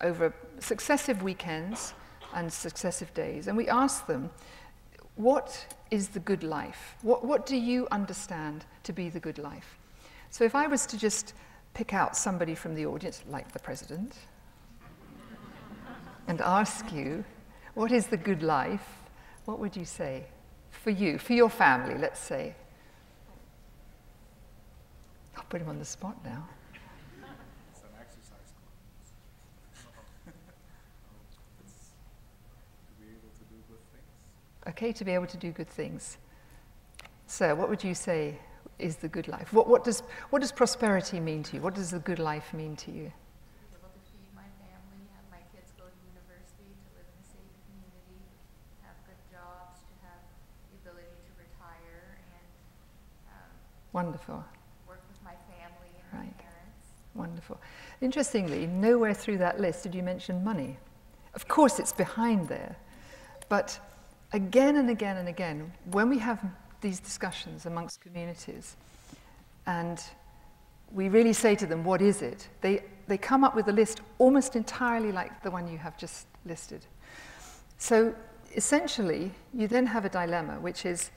over successive weekends and successive days, and we ask them, what is the good life? What, what do you understand to be the good life? So if I was to just pick out somebody from the audience, like the president, and ask you, what is the good life? What would you say? for you, for your family, let's say? I'll put him on the spot now. It's an exercise it's to be able to do good things. Okay, to be able to do good things. So, what would you say is the good life? What, what, does, what does prosperity mean to you? What does the good life mean to you? To able to feed my family, have my kids go to university, to live in a safe community, have good jobs, to have the ability to retire. Wonderful. Work with my family and right. my parents. Wonderful. Interestingly, nowhere through that list did you mention money. Of course, it's behind there. But again and again and again, when we have these discussions amongst communities, and we really say to them, What is it? They, they come up with a list almost entirely like the one you have just listed. So essentially, you then have a dilemma, which is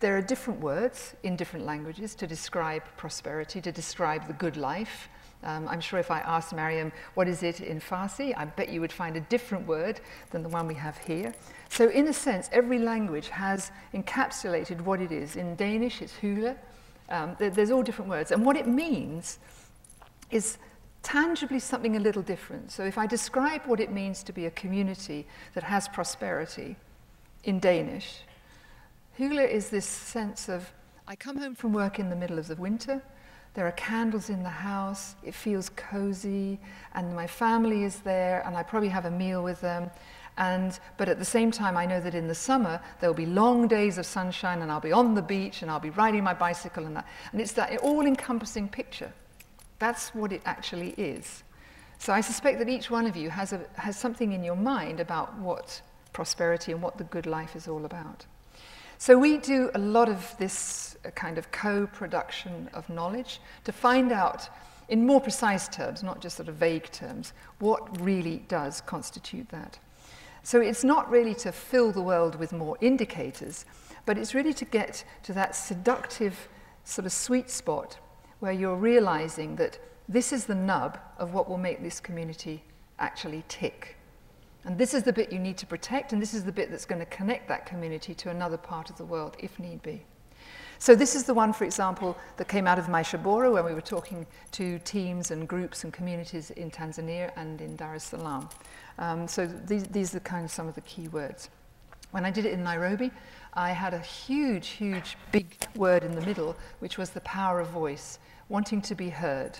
there are different words in different languages to describe prosperity, to describe the good life. Um, I'm sure if I asked Mariam, what is it in Farsi, I bet you would find a different word than the one we have here. So in a sense, every language has encapsulated what it is. In Danish, it's hygge, Um, there, there's all different words. And what it means is tangibly something a little different. So if I describe what it means to be a community that has prosperity in Danish, Hygge is this sense of I come home from work in the middle of the winter, there are candles in the house, it feels cozy, and my family is there, and I probably have a meal with them. And, but at the same time, I know that in the summer, there'll be long days of sunshine, and I'll be on the beach, and I'll be riding my bicycle, and that. And it's that all encompassing picture. That's what it actually is. So I suspect that each one of you has, a, has something in your mind about what prosperity and what the good life is all about. So we do a lot of this uh, kind of co-production of knowledge to find out in more precise terms, not just sort of vague terms, what really does constitute that. So it's not really to fill the world with more indicators, but it's really to get to that seductive sort of sweet spot where you're realizing that this is the nub of what will make this community actually tick. And this is the bit you need to protect, and this is the bit that's going to connect that community to another part of the world, if need be. So this is the one, for example, that came out of Maisha Bora when we were talking to teams and groups and communities in Tanzania and in Dar es Salaam. Um, so these, these are kind of some of the key words. When I did it in Nairobi, I had a huge, huge, big word in the middle, which was the power of voice, wanting to be heard,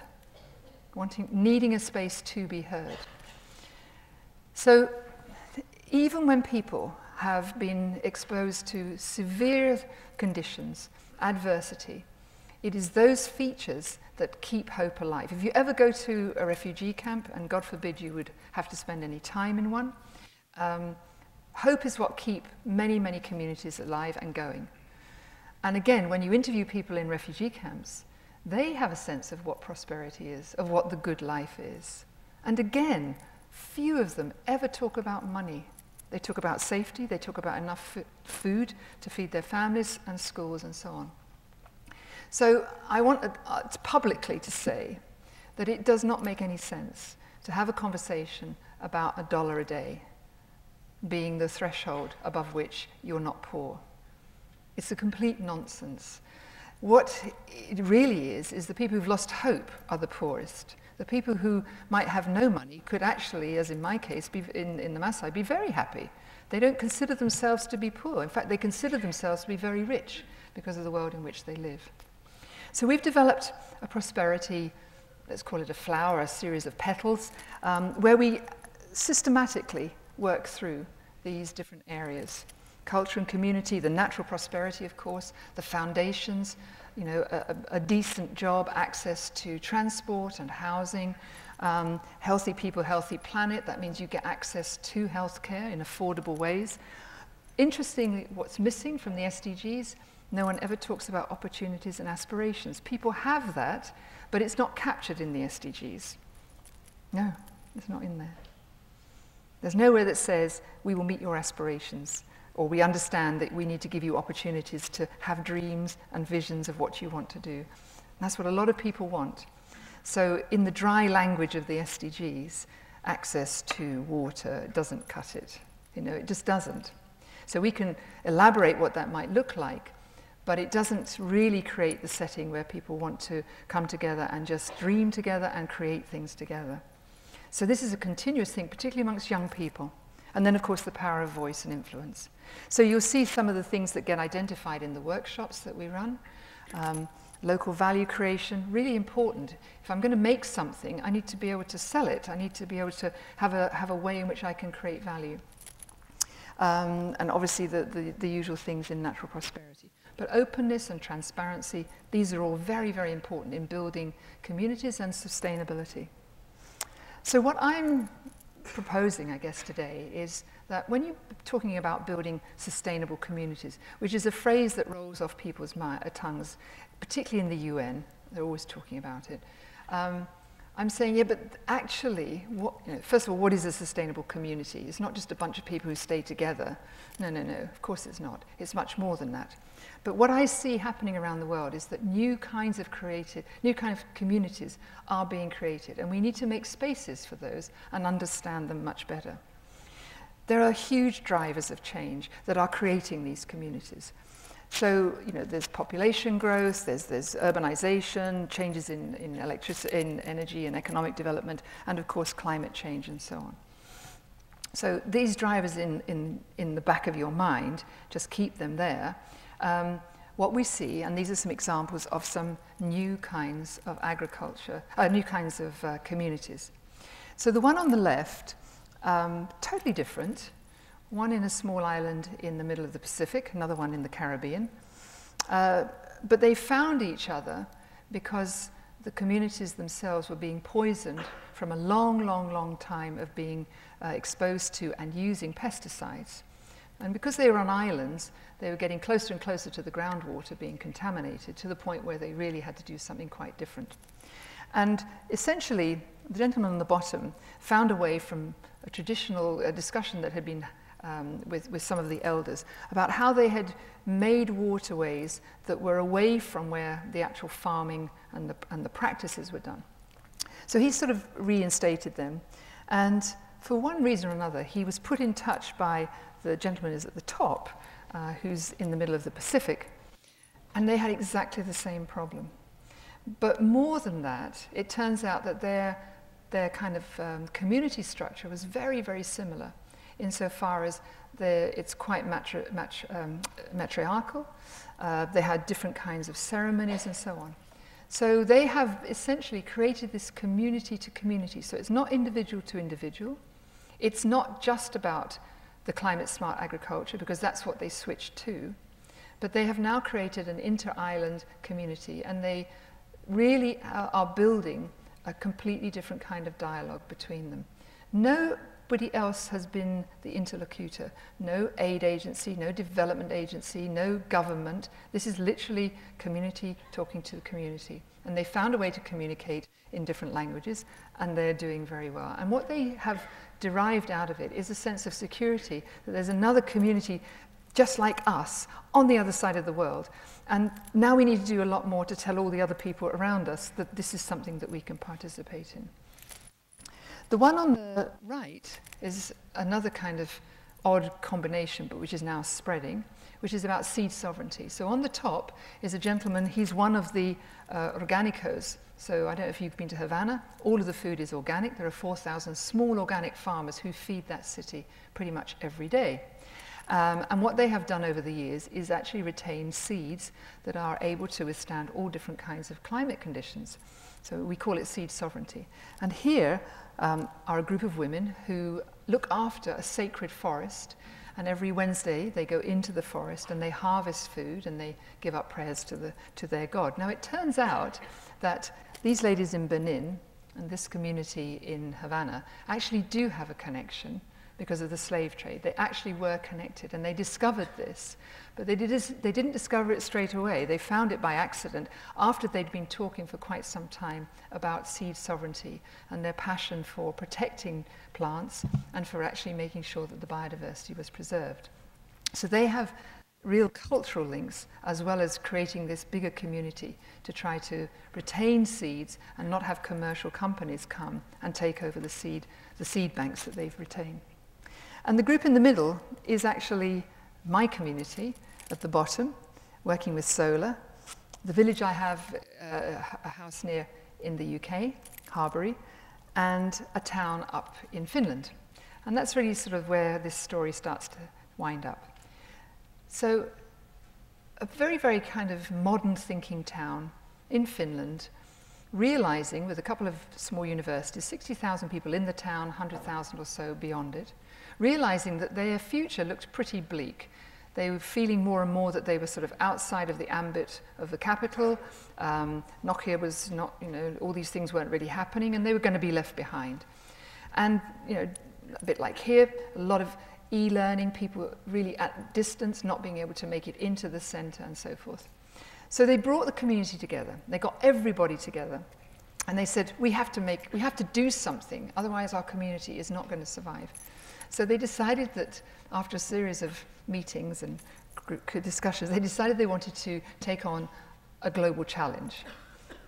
wanting, needing a space to be heard. So even when people have been exposed to severe conditions, adversity, it is those features that keep hope alive. If you ever go to a refugee camp, and God forbid you would have to spend any time in one, um, hope is what keep many, many communities alive and going. And again, when you interview people in refugee camps, they have a sense of what prosperity is, of what the good life is. And again, Few of them ever talk about money. They talk about safety, they talk about enough food to feed their families and schools and so on. So I want uh, publicly to say that it does not make any sense to have a conversation about a dollar a day being the threshold above which you're not poor. It's a complete nonsense. What it really is, is the people who've lost hope are the poorest. The people who might have no money could actually, as in my case, be in, in the Maasai, be very happy. They don't consider themselves to be poor. In fact, they consider themselves to be very rich because of the world in which they live. So we've developed a prosperity, let's call it a flower, a series of petals, um, where we systematically work through these different areas. Culture and community, the natural prosperity, of course, the foundations, you know, a, a decent job, access to transport and housing, um, healthy people, healthy planet. That means you get access to healthcare in affordable ways. Interestingly, what's missing from the SDGs, no one ever talks about opportunities and aspirations. People have that, but it's not captured in the SDGs. No, it's not in there. There's nowhere that says, we will meet your aspirations or we understand that we need to give you opportunities to have dreams and visions of what you want to do. And that's what a lot of people want. So in the dry language of the SDGs, access to water doesn't cut it. You know, it just doesn't. So we can elaborate what that might look like, but it doesn't really create the setting where people want to come together and just dream together and create things together. So this is a continuous thing, particularly amongst young people. And then, of course, the power of voice and influence. So you'll see some of the things that get identified in the workshops that we run. Um, local value creation, really important. If I'm going to make something, I need to be able to sell it. I need to be able to have a, have a way in which I can create value. Um, and obviously the, the, the usual things in natural prosperity. But openness and transparency, these are all very, very important in building communities and sustainability. So what I'm proposing, I guess, today is that when you're talking about building sustainable communities, which is a phrase that rolls off people's uh, tongues, particularly in the UN, they're always talking about it. Um, I'm saying, yeah, but actually, what, you know, first of all, what is a sustainable community? It's not just a bunch of people who stay together. No, no, no, of course it's not. It's much more than that. But what I see happening around the world is that new kinds of created, new kind of communities are being created, and we need to make spaces for those and understand them much better. There are huge drivers of change that are creating these communities. So, you know, there's population growth, there's, there's urbanization, changes in, in, electric- in energy and economic development, and of course, climate change and so on. So these drivers in, in, in the back of your mind, just keep them there. Um, what we see, and these are some examples of some new kinds of agriculture, uh, new kinds of uh, communities. So the one on the left, um, totally different, one in a small island in the middle of the Pacific, another one in the Caribbean. Uh, but they found each other because the communities themselves were being poisoned from a long, long, long time of being uh, exposed to and using pesticides. And because they were on islands, they were getting closer and closer to the groundwater being contaminated to the point where they really had to do something quite different. And essentially, the gentleman on the bottom found a way from a traditional uh, discussion that had been um, with, with some of the elders about how they had made waterways that were away from where the actual farming and the, and the practices were done. So he sort of reinstated them. And for one reason or another, he was put in touch by the gentleman who's at the top, uh, who's in the middle of the Pacific. And they had exactly the same problem. But more than that, it turns out that their, their kind of um, community structure was very, very similar insofar as it's quite matri um, matriarchal. Uh, they had different kinds of ceremonies and so on. So they have essentially created this community to community. So it's not individual to individual. It's not just about the climate smart agriculture because that's what they switched to. But they have now created an inter island community and they really are, are building a completely different kind of dialogue between them. No Nobody else has been the interlocutor. No aid agency, no development agency, no government. This is literally community talking to the community. And they found a way to communicate in different languages, and they're doing very well. And what they have derived out of it is a sense of security that there's another community just like us on the other side of the world. And now we need to do a lot more to tell all the other people around us that this is something that we can participate in. The one on the right is another kind of odd combination, but which is now spreading, which is about seed sovereignty. So on the top is a gentleman, he's one of the uh, organicos. So I don't know if you've been to Havana. All of the food is organic. There are 4,000 small organic farmers who feed that city pretty much every day. Um, and what they have done over the years is actually retain seeds that are able to withstand all different kinds of climate conditions. So we call it seed sovereignty. And here um, are a group of women who look after a sacred forest. And every Wednesday they go into the forest and they harvest food and they give up prayers to, the, to their God. Now it turns out that these ladies in Benin and this community in Havana actually do have a connection because of the slave trade. They actually were connected and they discovered this. But they, did, they didn't discover it straight away. They found it by accident after they'd been talking for quite some time about seed sovereignty and their passion for protecting plants and for actually making sure that the biodiversity was preserved. So they have real cultural links as well as creating this bigger community to try to retain seeds and not have commercial companies come and take over the seed, the seed banks that they've retained. And the group in the middle is actually my community, at the bottom, working with solar. The village I have uh, a house near in the UK, Harbury, and a town up in Finland. And that's really sort of where this story starts to wind up. So, a very, very kind of modern thinking town in Finland, realizing with a couple of small universities, 60,000 people in the town, 100,000 or so beyond it, realizing that their future looked pretty bleak. They were feeling more and more that they were sort of outside of the ambit of the capital. Um, Nokia was not, you know, all these things weren't really happening, and they were going to be left behind. And, you know, a bit like here, a lot of e-learning, people really at distance, not being able to make it into the center and so forth. So they brought the community together. They got everybody together. And they said, we have to make, we have to do something, otherwise our community is not going to survive. So they decided that after a series of meetings and discussions, they decided they wanted to take on a global challenge.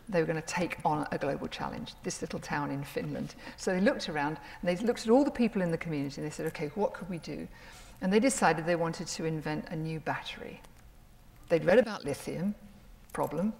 They were going to take on a global challenge, this little town in Finland. So they looked around and they looked at all the people in the community and they said, okay, what could we do? And they decided they wanted to invent a new battery. they'd read about lithium problem,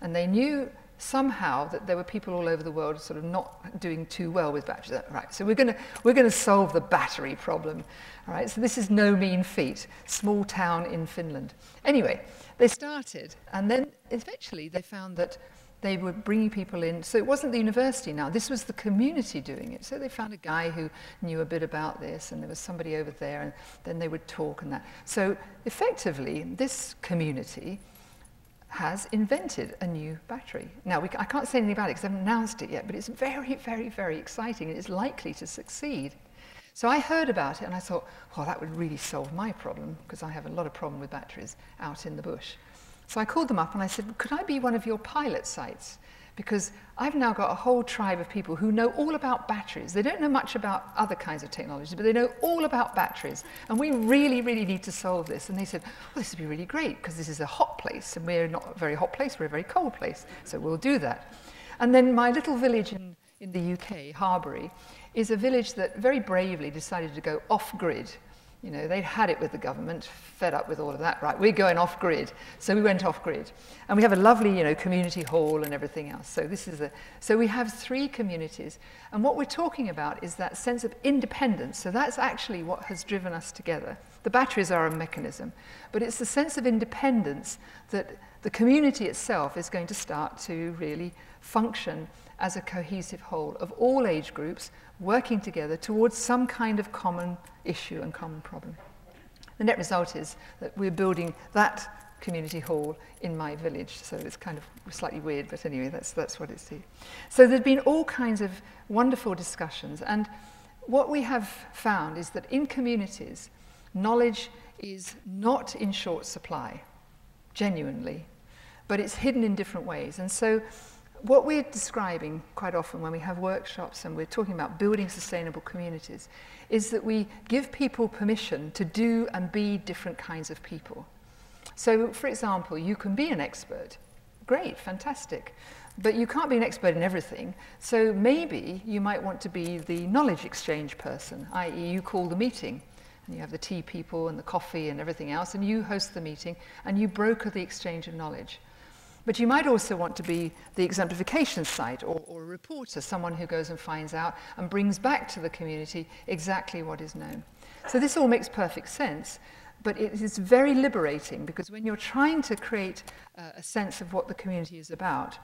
and they knew somehow that there were people all over the world sort of not doing too well with batteries. Right, so we're going we're gonna solve the battery problem. All right, so this is no mean feat. Small town in Finland. Anyway, they started, and then eventually they found that they were bringing people in. So it wasn't the university now, this was the community doing it. So they found a guy who knew a bit about this, and there was somebody over there, and then they would talk and that. So effectively, this community has invented a new battery. Now, we, I can't say anything about it because I haven't announced it yet, but it's very, very, very exciting and it's likely to succeed. So I heard about it and I thought, well, that would really solve my problem because I have a lot of problem with batteries out in the bush. So I called them up and I said, could I be one of your pilot sites? Because I've now got a whole tribe of people who know all about batteries. They don't know much about other kinds of technologies, but they know all about batteries. And we really, really need to solve this. And they said, well, this would be really great because this is a hot place and we're not a very hot place, we're a very cold place. So we'll do that. And then my little village in, in the UK, Harbury, is a village that very bravely decided to go off grid you know, they'd had it with the government, fed up with all of that. Right, we're going off grid. So we went off grid. And we have a lovely, you know, community hall and everything else. So this is a, so we have three communities. And what we're talking about is that sense of independence. So that's actually what has driven us together. The batteries are a mechanism, but it's the sense of independence that the community itself is going to start to really function as a cohesive whole of all age groups working together towards some kind of common issue and common problem. The net result is that we're building that community hall in my village, so it's kind of slightly weird, but anyway, that's, that's what it's. So there's been all kinds of wonderful discussions, and what we have found is that in communities, knowledge is not in short supply, genuinely, but it's hidden in different ways. And so what we're describing quite often when we have workshops and we're talking about building sustainable communities is that we give people permission to do and be different kinds of people. So, for example, you can be an expert. Great, fantastic. But you can't be an expert in everything. So maybe you might want to be the knowledge exchange person, i.e., you call the meeting and you have the tea people and the coffee and everything else, and you host the meeting and you broker the exchange of knowledge. But you might also want to be the exemplification site or, or, a reporter, someone who goes and finds out and brings back to the community exactly what is known. So this all makes perfect sense, but it is very liberating because when you're trying to create uh, a sense of what the community is about,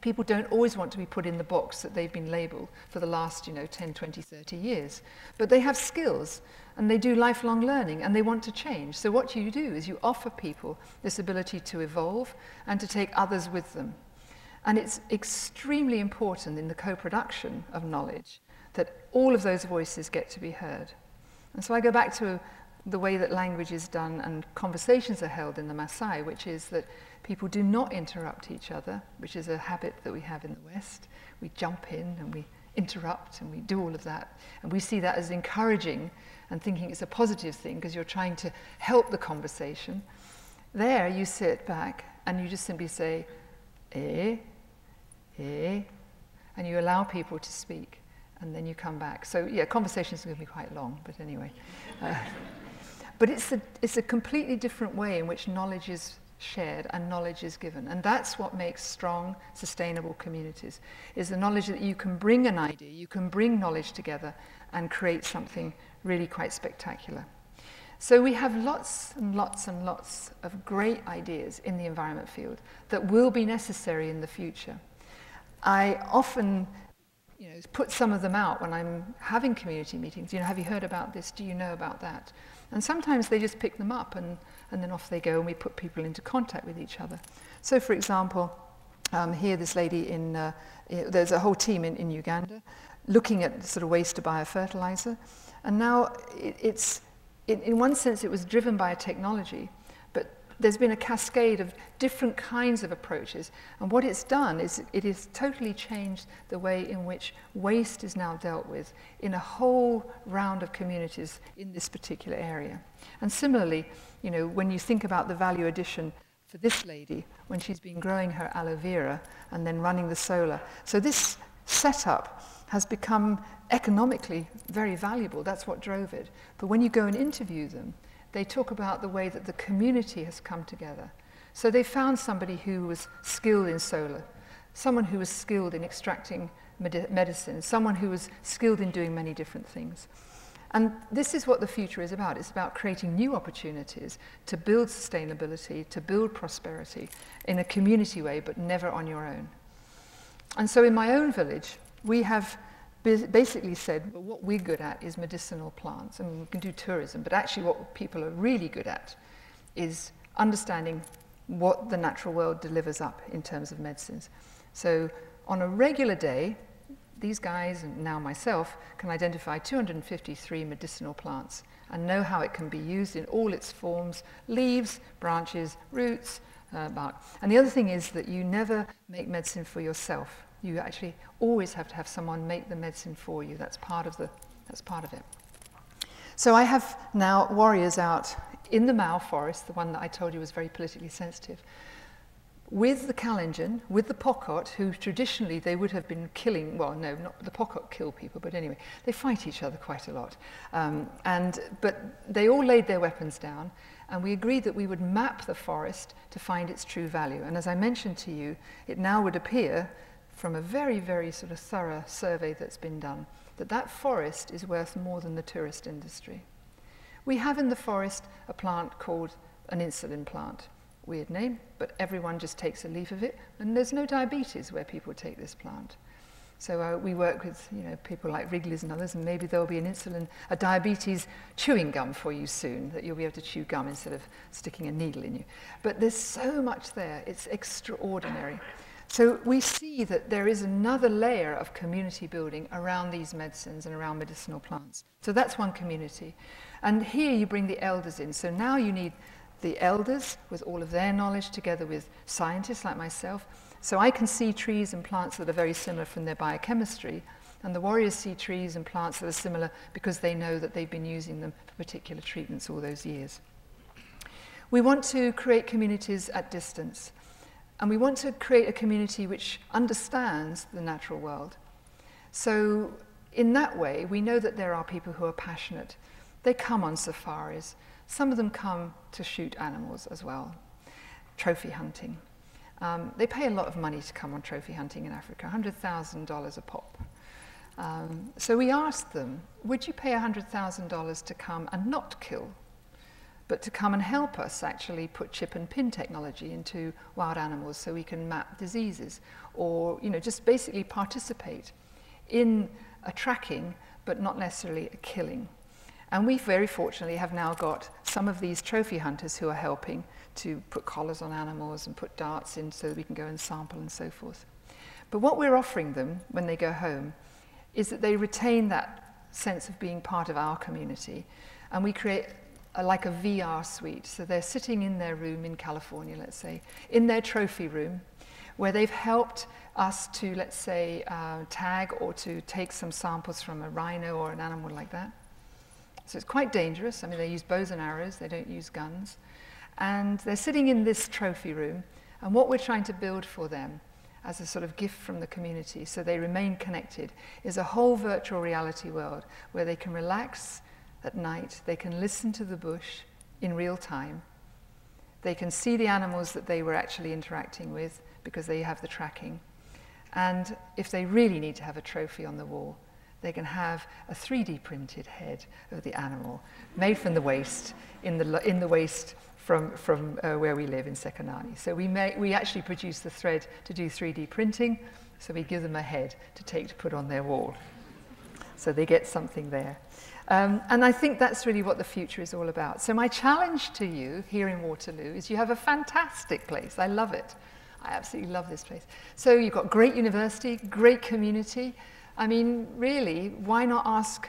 people don't always want to be put in the box that they've been labeled for the last, you know, 10, 20, 30 years. But they have skills and they do lifelong learning and they want to change. So what you do is you offer people this ability to evolve and to take others with them. And it's extremely important in the co-production of knowledge that all of those voices get to be heard. And so I go back to the way that language is done and conversations are held in the Maasai, which is that people do not interrupt each other, which is a habit that we have in the West. We jump in and we interrupt and we do all of that. And we see that as encouraging and thinking it's a positive thing because you're trying to help the conversation. There, you sit back and you just simply say, eh, eh, and you allow people to speak and then you come back. So, yeah, conversations are going to be quite long, but anyway. Uh, but it's a, it's a completely different way in which knowledge is shared and knowledge is given. And that's what makes strong, sustainable communities, is the knowledge that you can bring an idea, you can bring knowledge together and create something really quite spectacular. So we have lots and lots and lots of great ideas in the environment field that will be necessary in the future. I often you know, put some of them out when I'm having community meetings. You know, have you heard about this? Do you know about that? And sometimes they just pick them up and, and then off they go and we put people into contact with each other. So for example, um, here this lady in, uh, there's a whole team in, in Uganda looking at sort of waste to biofertilizer. And now it, it's, in, in one sense, it was driven by a technology, but there's been a cascade of different kinds of approaches. And what it's done is it has totally changed the way in which waste is now dealt with in a whole round of communities in this particular area. And similarly, you know, when you think about the value addition for this lady, when she's been growing her aloe vera and then running the solar. So this setup has become economically very valuable. That's what drove it. But when you go and interview them, they talk about the way that the community has come together So they found somebody who was skilled in solar, someone who was skilled in extracting med medicine, someone who was skilled in doing many different things. And this is what the future is about. It's about creating new opportunities to build sustainability, to build prosperity in a community way, but never on your own. And so in my own village, we have basically said, well, what we're good at is medicinal plants. I mean, we can do tourism, but actually what people are really good at is understanding what the natural world delivers up in terms of medicines. So on a regular day, these guys, and now myself, can identify 253 medicinal plants and know how it can be used in all its forms, leaves, branches, roots, uh, bark. And the other thing is that you never make medicine for yourself. You actually always have to have someone make the medicine for you. That's part of, the, that's part of it. So I have now warriors out in the Mau forest, the one that I told you was very politically sensitive, with the Kalenjin, with the Pokot, who traditionally they would have been killing, well, no, not the Pokot kill people, but anyway, they fight each other quite a lot. Um, and, but they all laid their weapons down, and we agreed that we would map the forest to find its true value. And as I mentioned to you, it now would appear from a very, very sort of thorough survey that's been done that that forest is worth more than the tourist industry. We have in the forest a plant called an insulin plant. Weird name, but everyone just takes a leaf of it, and there's no diabetes where people take this plant. So uh, we work with you know, people like Wrigley's and others, and maybe there'll be an insulin, a diabetes chewing gum for you soon, that you'll be able to chew gum instead of sticking a needle in you. But there's so much there, it's extraordinary. So we see that there is another layer of community building around these medicines and around medicinal plants. So that's one community. And here you bring the elders in. So now you need the elders with all of their knowledge together with scientists like myself. So I can see trees and plants that are very similar from their biochemistry, and the warriors see trees and plants that are similar because they know that they've been using them for particular treatments all those years. We want to create communities at distance, and we want to create a community which understands the natural world. So in that way, we know that there are people who are passionate. They come on safaris, some of them come to shoot animals as well, trophy hunting. Um, they pay a lot of money to come on trophy hunting in Africa, $100,000 a pop. Um, so we asked them, would you pay $100,000 to come and not kill, but to come and help us actually put chip and pin technology into wild animals so we can map diseases, or you know, just basically participate in a tracking, but not necessarily a killing. And we very fortunately have now got some of these trophy hunters who are helping to put collars on animals and put darts in so that we can go and sample and so forth. But what we're offering them when they go home is that they retain that sense of being part of our community. And we create like a VR suite. So they're sitting in their room in California, let's say, in their trophy room, where they've helped us to, let's say, uh, tag or to take some samples from a rhino or an animal like that. So it's quite dangerous. I mean, they use bows and arrows, they don't use guns. And they're sitting in this trophy room, and what we're trying to build for them as a sort of gift from the community so they remain connected is a whole virtual reality world where they can relax at night, they can listen to the bush in real time, they can see the animals that they were actually interacting with because they have the tracking. And if they really need to have a trophy on the wall, they can have a 3D printed head of the animal made from the waste in the, in the waste from, from uh, where we live in Sekenani. So we, may, we actually produce the thread to do 3D printing, so we give them a head to take to put on their wall. So they get something there. Um, and I think that's really what the future is all about. So my challenge to you here in Waterloo is you have a fantastic place. I love it. I absolutely love this place. So you've got great university, great community, I mean, really, why not ask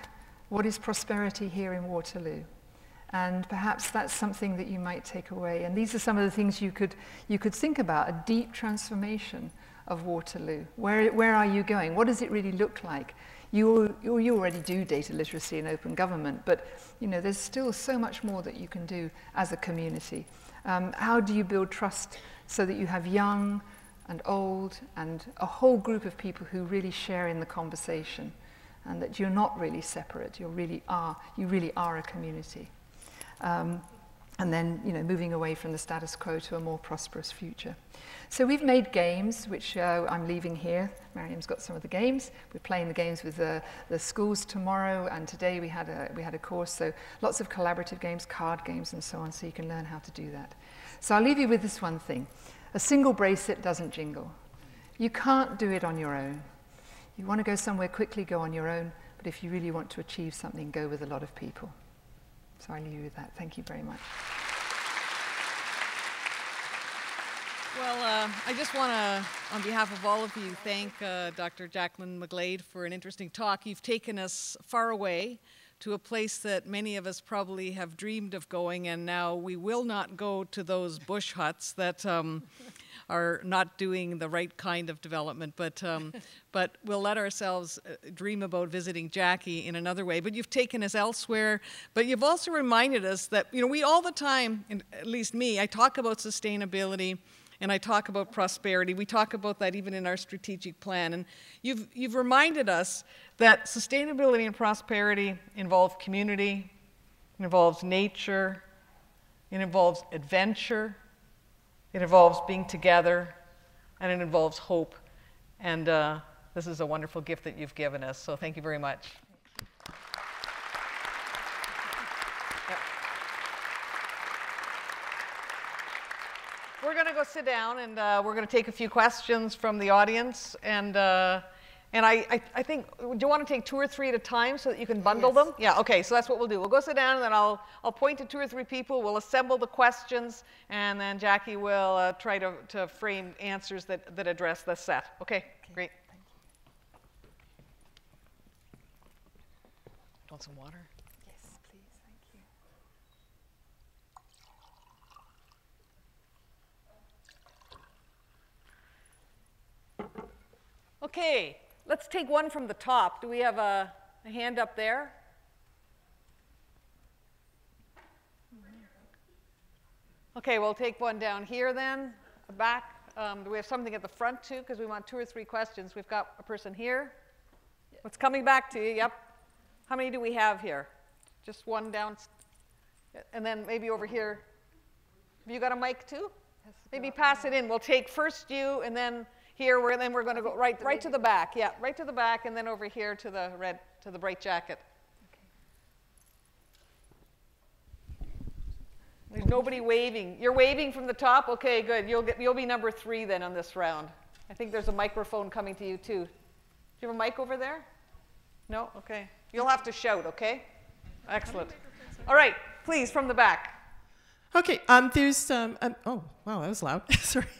what is prosperity here in Waterloo? And perhaps that's something that you might take away. And these are some of the things you could, you could think about, a deep transformation of Waterloo. Where, where are you going? What does it really look like? You, you already do data literacy and open government, but you know, there's still so much more that you can do as a community. Um, how do you build trust so that you have young, and old and a whole group of people who really share in the conversation and that you're not really separate, you really are, you really are a community. Um, and then you know moving away from the status quo to a more prosperous future. So we've made games, which uh, I'm leaving here. Mariam's got some of the games. We're playing the games with the, the schools tomorrow, and today we had, a, we had a course. So lots of collaborative games, card games, and so on, so you can learn how to do that. So I'll leave you with this one thing. A single bracelet doesn't jingle. You can't do it on your own. You want to go somewhere quickly, go on your own. But if you really want to achieve something, go with a lot of people. So I leave you with that. Thank you very much. Well, uh, I just want to, on behalf of all of you, thank uh, Dr. Jacqueline McGlade for an interesting talk. You've taken us far away to a place that many of us probably have dreamed of going, and now we will not go to those bush huts that um, are not doing the right kind of development, but, um, [LAUGHS] but we'll let ourselves uh, dream about visiting Jackie in another way. But you've taken us elsewhere, but you've also reminded us that, you know, we all the time, at least me, I talk about sustainability and I talk about prosperity. We talk about that even in our strategic plan. And you've, you've reminded us that sustainability and prosperity involve community, it involves nature, it involves adventure, it involves being together, and it involves hope. And uh, this is a wonderful gift that you've given us. So thank you very much. We're going to go sit down and uh, we're going to take a few questions from the audience. And, uh, and I, I, I, think, do you want to take two or three at a time so that you can bundle yes. them? Yeah, okay, so that's what we'll do. We'll go sit down and then I'll, I'll point to two or three people. We'll assemble the questions and then Jackie will uh, try to, to frame answers that, that address the set. Okay, okay. great. Want some water? Yes, please, thank you. Okay, let's take one from the top. Do we have a, a hand up there? Okay, we'll take one down here then, back. Um, do we have something at the front too? Because we want two or three questions. We've got a person here. What's coming back to you? Yep. How many do we have here? Just one down. And then maybe over here. Have you got a mic too? Maybe pass it in. We'll take first you and then here, we're, then we're going to go right, right to the back. Yeah, right to the back, and then over here to the red, to the bright jacket. There's nobody waving. You're waving from the top? Okay, good. You'll, get, you'll be number three then on this round. I think there's a microphone coming to you too. Do you have a mic over there? No? Okay. You'll have to shout, okay? Excellent. All right, please, from the back. Okay, um, there's, um, um, oh, wow, that was loud. [LAUGHS] Sorry. [LAUGHS]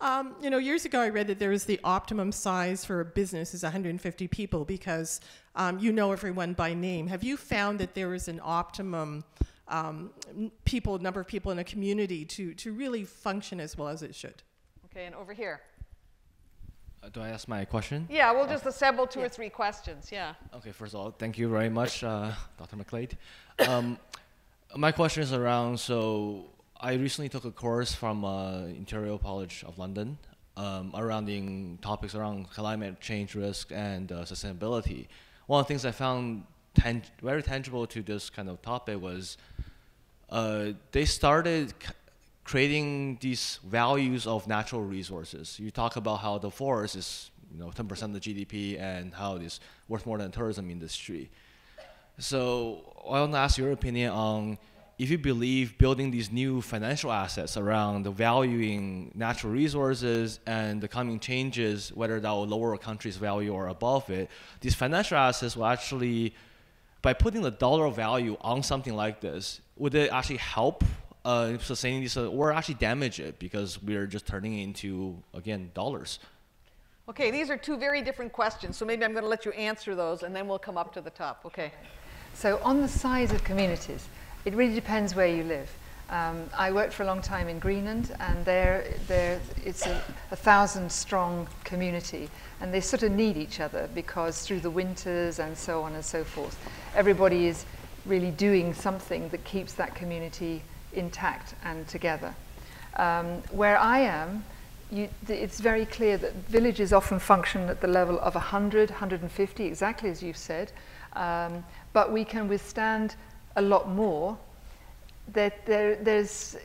Um, you know, years ago I read that there was the optimum size for a business is 150 people because um, you know everyone by name. Have you found that there is an optimum um, people, number of people in a community to, to really function as well as it should? Okay, and over here. Uh, do I ask my question? Yeah, we'll just assemble two yeah. or three questions, yeah. Okay, first of all, thank you very much, uh, Dr. McGlade. My question is around, so I recently took a course from uh, Imperial College of London um, around the topics around climate change risk and uh, sustainability. One of the things I found very tangible to this kind of topic was uh, they started creating these values of natural resources. You talk about how the forest is you know 10% of the GDP and how it is worth more than the tourism industry. So I want to ask your opinion on if you believe building these new financial assets around the valuing natural resources and the coming changes, whether that will lower a country's value or above it, these financial assets will actually, by putting the dollar value on something like this, would it actually help uh, sustaining this uh, or actually damage it because we're just turning it into, again, dollars? Okay, these are two very different questions, so maybe I'm going to let you answer those and then we'll come up to the top. Okay. So, on the size of communities, it really depends where you live. Um, I worked for a long time in Greenland, and there, there it's a, a, thousand strong community, and they sort of need each other because through the winters and so on and so forth, everybody is really doing something that keeps that community intact and together. Um, where I am, you, it's very clear that villages often function at the level of 100, 150, exactly as you've said, um, but we can withstand a lot more there, there, there's,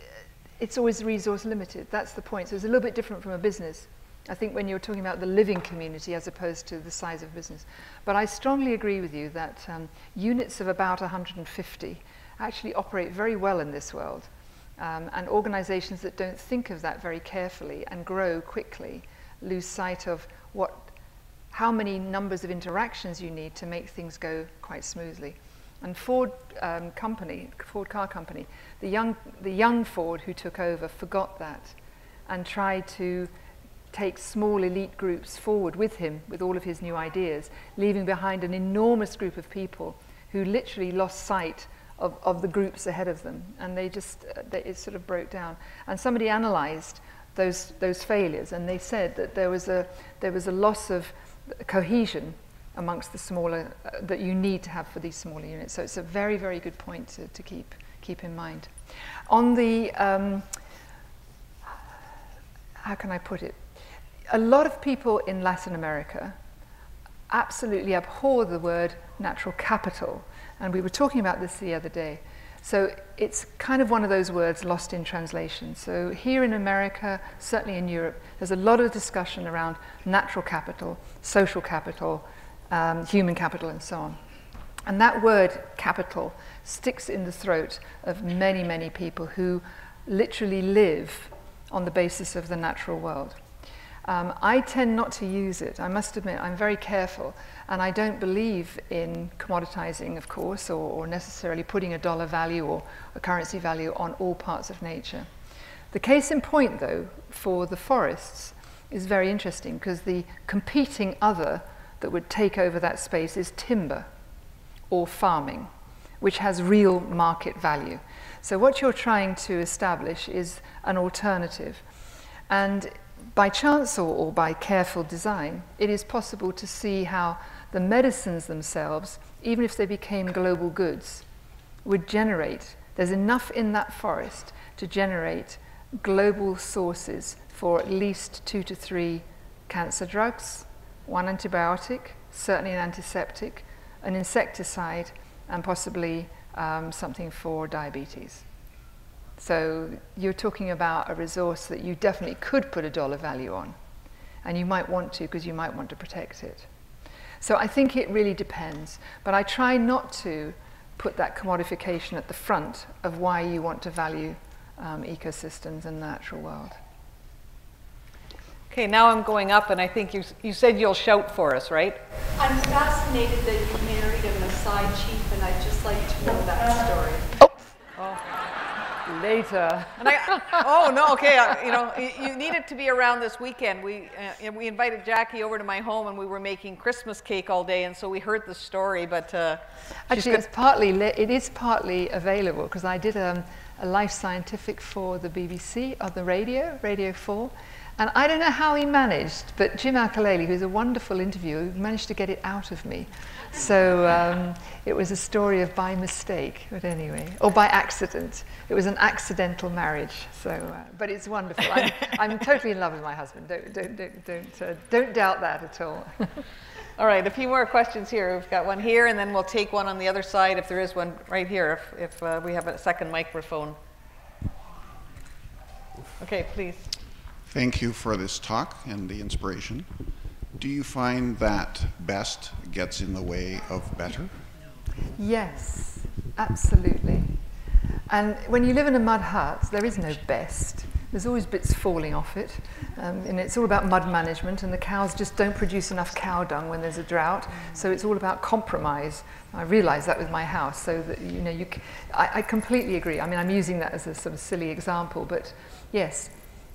it's always resource limited. That's the point. So it's a little bit different from a business. I think when you're talking about the living community as opposed to the size of business. But I strongly agree with you that um, units of about 150 actually operate very well in this world. Um, and organizations that don't think of that very carefully and grow quickly lose sight of what, how many numbers of interactions you need to make things go quite smoothly. And Ford um, company, Ford car company, the young, the young Ford who took over forgot that and tried to take small elite groups forward with him with all of his new ideas, leaving behind an enormous group of people who literally lost sight of, of the groups ahead of them. And they just, uh, they, it sort of broke down. And somebody analyzed those, those failures, and they said that there was a, there was a loss of cohesion amongst the smaller, uh, that you need to have for these smaller units. So it's a very, very good point to, to keep, keep in mind. On the, um, how can I put it? A lot of people in Latin America absolutely abhor the word natural capital and we were talking about this the other day. So it's kind of one of those words lost in translation. So here in America, certainly in Europe, there's a lot of discussion around natural capital, social capital, um, human capital, and so on. And that word capital sticks in the throat of many, many people who literally live on the basis of the natural world. Um, I tend not to use it. I must admit, I'm very careful. And I don't believe in commoditizing, of course, or, or necessarily putting a dollar value or a currency value on all parts of nature. The case in point, though, for the forests is very interesting because the competing other that would take over that space is timber or farming, which has real market value. So, what you're trying to establish is an alternative. And by chance or, or by careful design, it is possible to see how the medicines themselves, even if they became global goods, would generate, there's enough in that forest to generate global sources for at least two to three cancer drugs, one antibiotic, certainly an antiseptic, an insecticide, and possibly um, something for diabetes. So you're talking about a resource that you definitely could put a dollar value on, and you might want to because you might want to protect it. So I think it really depends. But I try not to put that commodification at the front of why you want to value um, ecosystems and natural world. Okay, now I'm going up, and I think you, you said you'll shout for us, right? I'm fascinated that you married a Maasai chief, and I'd just like to know that story. Oh. oh later. I, oh no, okay. Uh, you know, you, you needed to be around this weekend. We uh, we invited Jackie over to my home, and we were making Christmas cake all day, and so we heard the story. But uh, actually, it's partly it is partly available because I did um, a A life Scientific for the BBC on the radio, Radio Four. And I don't know how he managed, but Jim Al-Khalili, who's a wonderful interviewer, managed to get it out of me. So um, it was a story of by mistake, but anyway, or by accident. It was an accidental marriage. So, uh, but it's wonderful. I'm, I'm, totally in love with my husband. Don't, don't, don't, don't, uh, don't doubt that at all. [LAUGHS] all right, a few more questions here. We've got one here, and then we'll take one on the other side if there is one right here, if, if uh, we have a second microphone. Okay, please. Thank you for this talk and the inspiration. Do you find that best gets in the way of better? Yes, absolutely. And when you live in a mud hut, there is no best. There's always bits falling off it. Um, and it's all about mud management, and the cows just don't produce enough cow dung when there's a drought. So it's all about compromise. I realize that with my house, so that, you know, you c- I, I completely agree. I mean, I'm using that as a sort of silly example, but yes,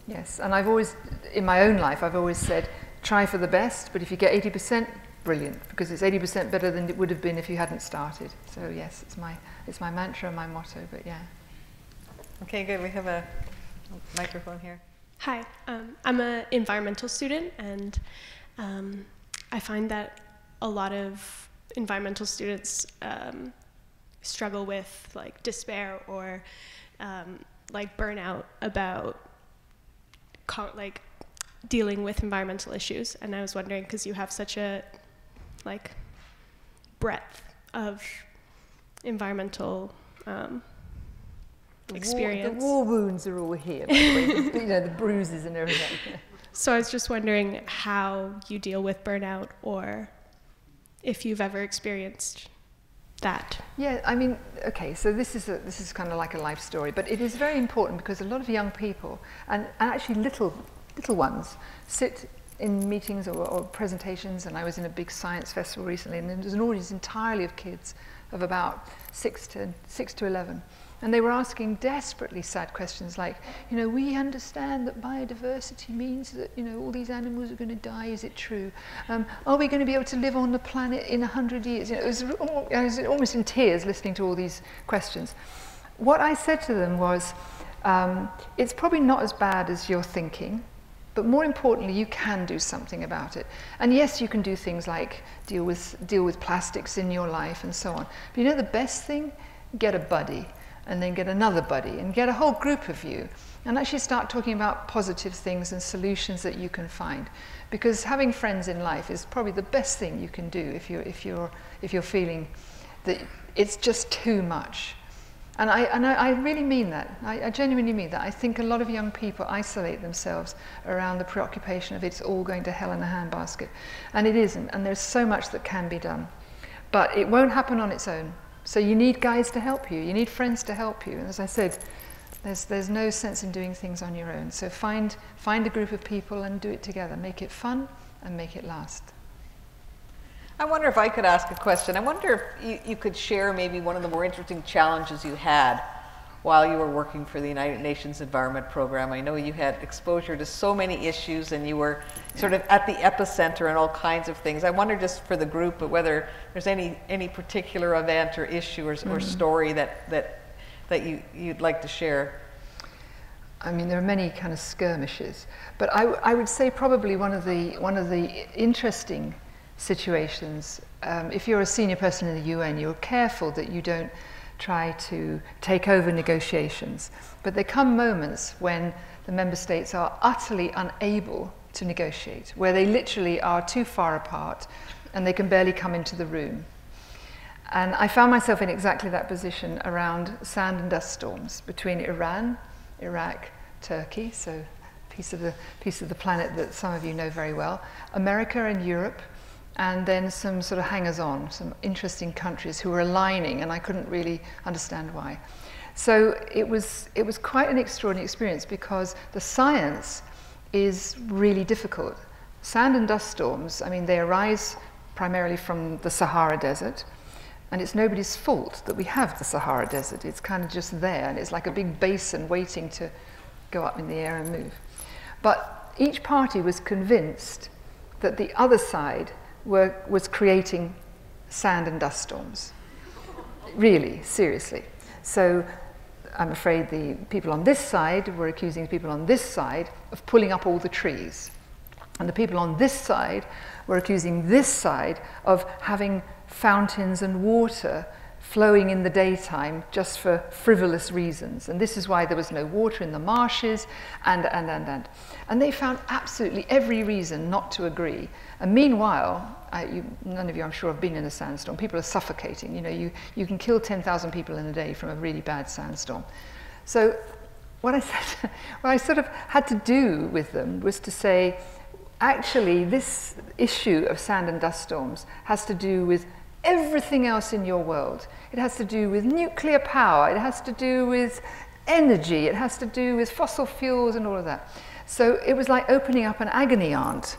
yes. And I've always, in my own life, I've always said, try for the best, but if you get 80%, brilliant, because it's 80% better than it would have been if you hadn't started. So yes, it's my, it's my mantra, my motto, but yeah. Okay, good. We have a microphone here. Hi, um, I'm an environmental student, and um, I find that a lot of environmental students um, struggle with like despair or um, like burnout about like dealing with environmental issues. And I was wondering, because you have such a like breadth of environmental um, The experience. War, the war wounds are all here, by the way, you know, the bruises and everything. [LAUGHS] So I was just wondering how you deal with burnout or if you've ever experienced that. Yeah, I mean, okay, so this is, a, this is kind of like a life story, but it is very important because a lot of young people, and, and actually little, little ones, sit in meetings or, or presentations, and I was in a big science festival recently, and there was an audience entirely of kids of about 6 to, 6 to 11. And they were asking desperately sad questions like, you know, we understand that biodiversity means that, you know, all these animals are going to die. Is it true? Um, are we going to be able to live on the planet in 100 years? You know, it was, I was almost in tears listening to all these questions. What I said to them was, um, it's probably not as bad as you're thinking, but more importantly, you can do something about it. And yes, you can do things like deal with, deal with plastics in your life and so on. But you know the best thing? Get a buddy and then get another buddy and get a whole group of you and actually start talking about positive things and solutions that you can find because having friends in life is probably the best thing you can do if you're if you're if you're feeling that it's just too much and I, and I, I really mean that. I, I genuinely mean that. I think a lot of young people isolate themselves around the preoccupation of it's all going to hell in a handbasket. And it isn't. And there's so much that can be done. But it won't happen on its own. So you need guys to help you. You need friends to help you. And as I said, there's, there's no sense in doing things on your own. So find, find a group of people and do it together. Make it fun and make it last. I wonder if I could ask a question. I wonder if you, you could share maybe one of the more interesting challenges you had while you were working for the United Nations Environment Program. I know you had exposure to so many issues and you were sort of at the epicenter and all kinds of things. I wonder just for the group whether there's any, any particular event or issue or, or mm-hmm. story that, that, that you, you'd like to share. I mean, there are many kind of skirmishes, but I, I would say probably one of the, one of the interesting situations, um, if you're a senior person in the UN, you're careful that you don't try to take over negotiations. But there come moments when the member states are utterly unable to negotiate, where they literally are too far apart and they can barely come into the room. And I found myself in exactly that position around sand and dust storms between Iran, Iraq, Turkey, so piece of the piece of the planet that some of you know very well, America and Europe, and then some sort of hangers on, some interesting countries who were aligning, and I couldn't really understand why. So it was, it was quite an extraordinary experience because the science is really difficult. Sand and dust storms, I mean, they arise primarily from the Sahara Desert, and it's nobody's fault that we have the Sahara Desert. It's kind of just there, and it's like a big basin waiting to go up in the air and move. But each party was convinced that the other side were, was creating sand and dust storms. really, seriously. So I'm afraid the people on this side were accusing the people on this side of pulling up all the trees. And the people on this side were accusing this side of having fountains and water flowing in the daytime just for frivolous reasons. And this is why there was no water in the marshes, and, and, and, and. And they found absolutely every reason not to agree. And meanwhile, I, you, none of you, I'm sure, have been in a sandstorm. People are suffocating. You know, you, you can kill 10,000 people in a day from a really bad sandstorm. So what I said, [LAUGHS] what I sort of had to do with them was to say, actually, this issue of sand and dust storms has to do with everything else in your world. It has to do with nuclear power, it has to do with energy, it has to do with fossil fuels and all of that. So it was like opening up an agony aunt.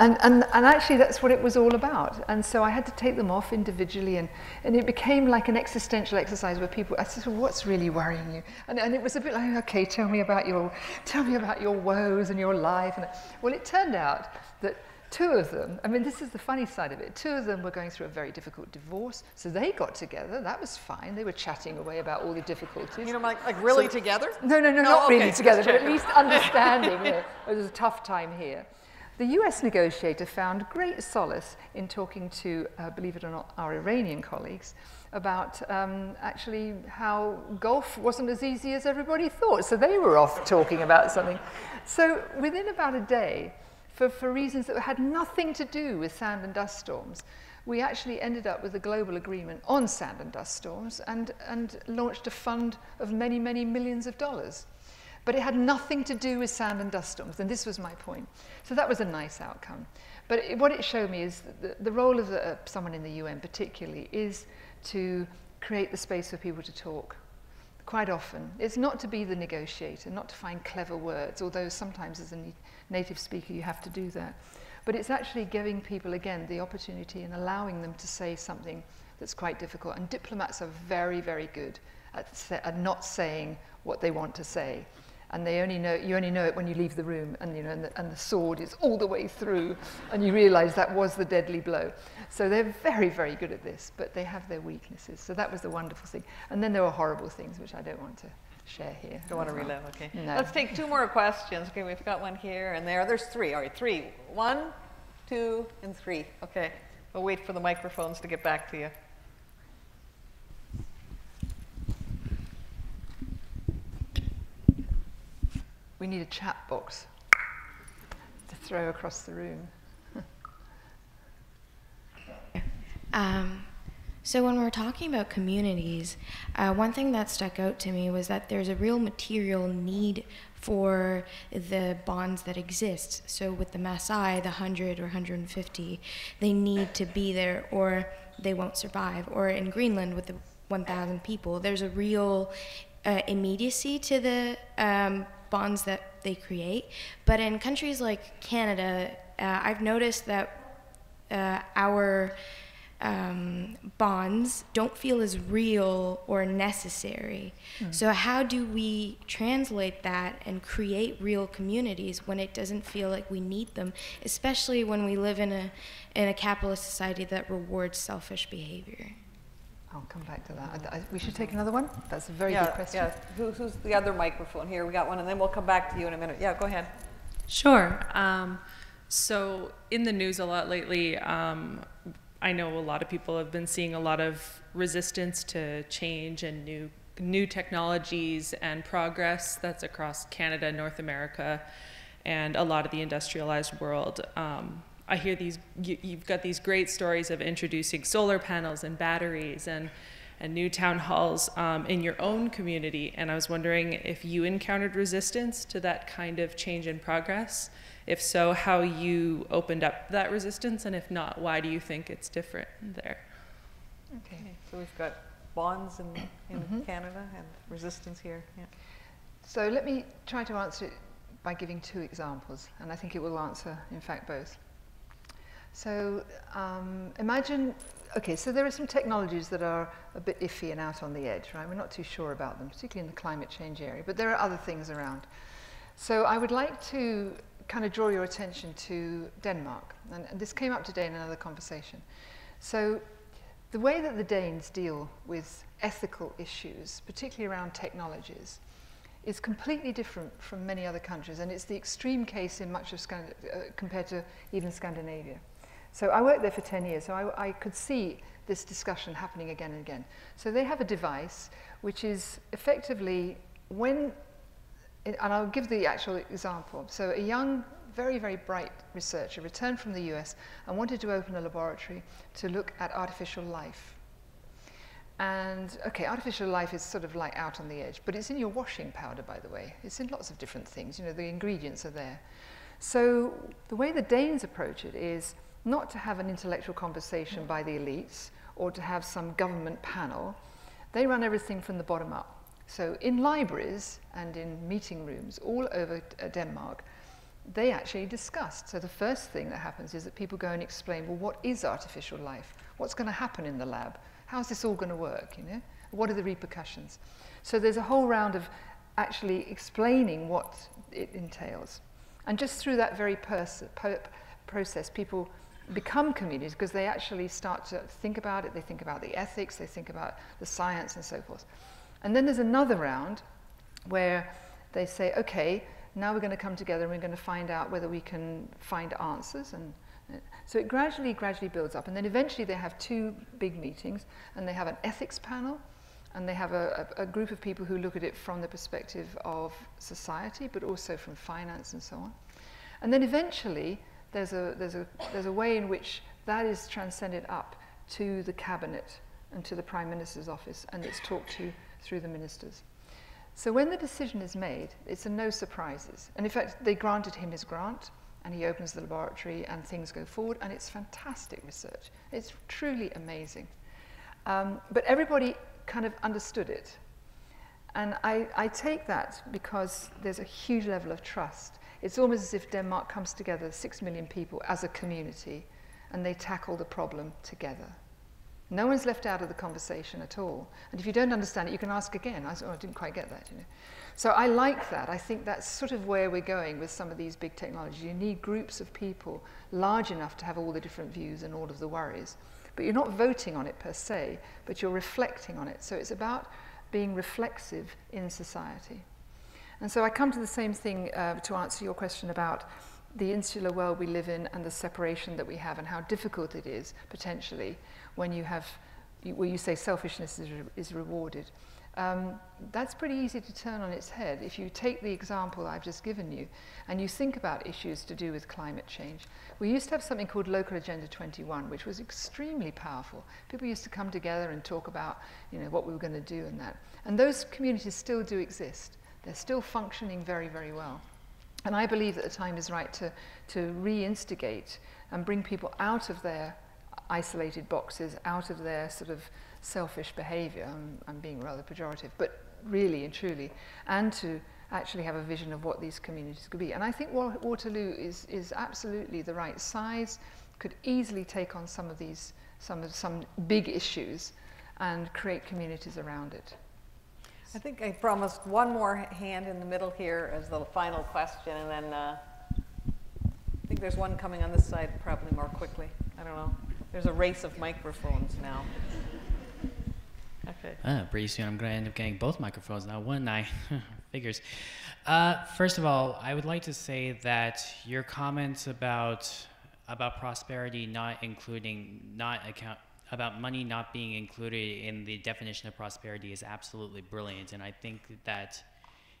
And, and, and actually, that's what it was all about. And so I had to take them off individually, and, and it became like an existential exercise where people, I said, well, what's really worrying you? And, and it was a bit like, okay, tell me about your, tell me about your woes and your life. And, well, it turned out that two of them, I mean, this is the funny side of it, two of them were going through a very difficult divorce, so they got together. That was fine. They were chatting away about all the difficulties. You know, like, like really so, together? No, no, no, not okay. really together, but at [LAUGHS] least understanding. you know, it was a tough time here. The US negotiator found great solace in talking to, uh, believe it or not, our Iranian colleagues about um, actually how golf wasn't as easy as everybody thought. So they were off talking about something. So within about a day, for, for reasons that had nothing to do with sand and dust storms, we actually ended up with a global agreement on sand and dust storms and, and launched a fund of many, many millions of dollars. But it had nothing to do with sand and dust storms, and this was my point. So that was a nice outcome. But it, what it showed me is the, the role of the, uh, someone in the UN particularly is to create the space for people to talk. Quite often, it's not to be the negotiator, not to find clever words, although sometimes as a native speaker you have to do that. But it's actually giving people, again, the opportunity and allowing them to say something that's quite difficult. And diplomats are very, very good at, at not saying what they want to say. And they only know, you only know it when you leave the room and, you know, and, the, and the sword is all the way through and you realize that was the deadly blow. So they're very, very good at this, but they have their weaknesses. So that was the wonderful thing. And then there were horrible things, which I don't want to share here. Don't want to relive, okay. No. Let's take two more questions. Okay, we've got one here and there. There's three. All right, three. One, two, and three. Okay. We'll wait for the microphones to get back to you. We need a catch box to throw across the room. [LAUGHS] um, so, when we're talking about communities, uh, one thing that stuck out to me was that there's a real material need for the bonds that exist. So, with the Maasai, the 100 or 150, they need to be there or they won't survive. Or in Greenland, with the 1,000 people, there's a real uh, immediacy to the um, bonds that they create. But in countries like Canada, uh, I've noticed that uh, our um, bonds don't feel as real or necessary. Mm. So, how do we translate that and create real communities when it doesn't feel like we need them, especially when we live in a, in a capitalist society that rewards selfish behavior? I'll come back to that. I, I, we should take another one. That's a very yeah, good question. Yeah. Who, who's the other microphone here? We got one, and then we'll come back to you in a minute. Yeah, go ahead. Sure. Um, so, in the news a lot lately, um, I know a lot of people have been seeing a lot of resistance to change and new new technologies and progress that's across Canada, North America, and a lot of the industrialized world. Um, I hear these, you, have got these great stories of introducing solar panels and batteries and, and new town halls um, in your own community. And I was wondering if you encountered resistance to that kind of change in progress if so, how you opened up that resistance, and if not, why do you think it's different there? Okay, so we've got bonds in, in mm-hmm. Canada and resistance here. Yeah. So let me try to answer it by giving two examples, and I think it will answer, in fact, both. So um, imagine, okay, so there are some technologies that are a bit iffy and out on the edge, right? We're not too sure about them, particularly in the climate change area, but there are other things around. So I would like to kind of draw your attention to Denmark. And, and this came up today in another conversation. So the way that the Danes deal with ethical issues, particularly around technologies, is completely different from many other countries, and it's the extreme case in much of uh, compared to even Scandinavia. So I worked there for 10 years, so I, I could see this discussion happening again and again. So they have a device which is effectively when and I'll give the actual example. So a young, very, very bright researcher returned from the US and wanted to open a laboratory to look at artificial life. And okay, artificial life is sort of like out on the edge, but it's in your washing powder, by the way. It's in lots of different things. You know, the ingredients are there. So the way the Danes approach it is not to have an intellectual conversation by the elites or to have some government panel. They run everything from the bottom up. So in libraries and in meeting rooms all over uh, Denmark, they actually discussed. So the first thing that happens is that people go and explain, well, what is artificial life? What's going to happen in the lab? How's this all going to work? You know, what are the repercussions? So there's a whole round of actually explaining what it entails, and just through that very process, people become communities because they actually start to think about it. They think about the ethics. They think about the science and so forth. And then there's another round where they say, okay, now we're going to come together and we're going to find out whether we can find answers. And uh, so it gradually, gradually builds up. And then eventually they have two big meetings and they have an ethics panel and they have a, a, a group of people who look at it from the perspective of society, but also from finance and so on. And then eventually there's a, there's, a, there's a way in which that is transcended up to the cabinet and to the Prime Minister's office, and it's talked to through the ministers. So when the decision is made, it's a no surprises. And in fact, they granted him his grant, and he opens the laboratory, and things go forward, and it's fantastic research. It's truly amazing. Um, but everybody kind of understood it. And I, I take that because there's a huge level of trust. It's almost as if Denmark comes together, six million people, as a community, and they tackle the problem together. No one's left out of the conversation at all. And if you don't understand it, you can ask again. I, oh, I didn't quite get that. You know? So I like that. I think that's sort of where we're going with some of these big technologies. You need groups of people large enough to have all the different views and all of the worries. But you're not voting on it per se, but you're reflecting on it. So it's about being reflexive in society. And so I come to the same thing uh, to answer your question about the insular world we live in and the separation that we have and how difficult it is potentially when you have, where you say selfishness is, re is rewarded. Um, that's pretty easy to turn on its head if you take the example I've just given you and you think about issues to do with climate change. We used to have something called Local Agenda 21, which was extremely powerful. People used to come together and talk about you know, what we were going to do and that. And those communities still do exist. They're still functioning very, very well. And I believe that the time is right to, to reinstigate and bring people out of their isolated boxes, out of their sort of selfish behavior. I'm, I'm being rather pejorative, but really and truly, and to actually have a vision of what these communities could be. And I think Waterloo is, is absolutely the right size, could easily take on some of these, some, of, some big issues and create communities around it. I think I promised one more hand in the middle here as the final question, and then uh, I think there's one coming on this side probably more quickly. I don't know. There's a race of microphones now. Okay. Uh, pretty soon I'm going to end up getting both microphones now, one I [LAUGHS] figures. Uh, first of all, I would like to say that your comments about about prosperity not including not account about money not being included in the definition of prosperity is absolutely brilliant, and I think that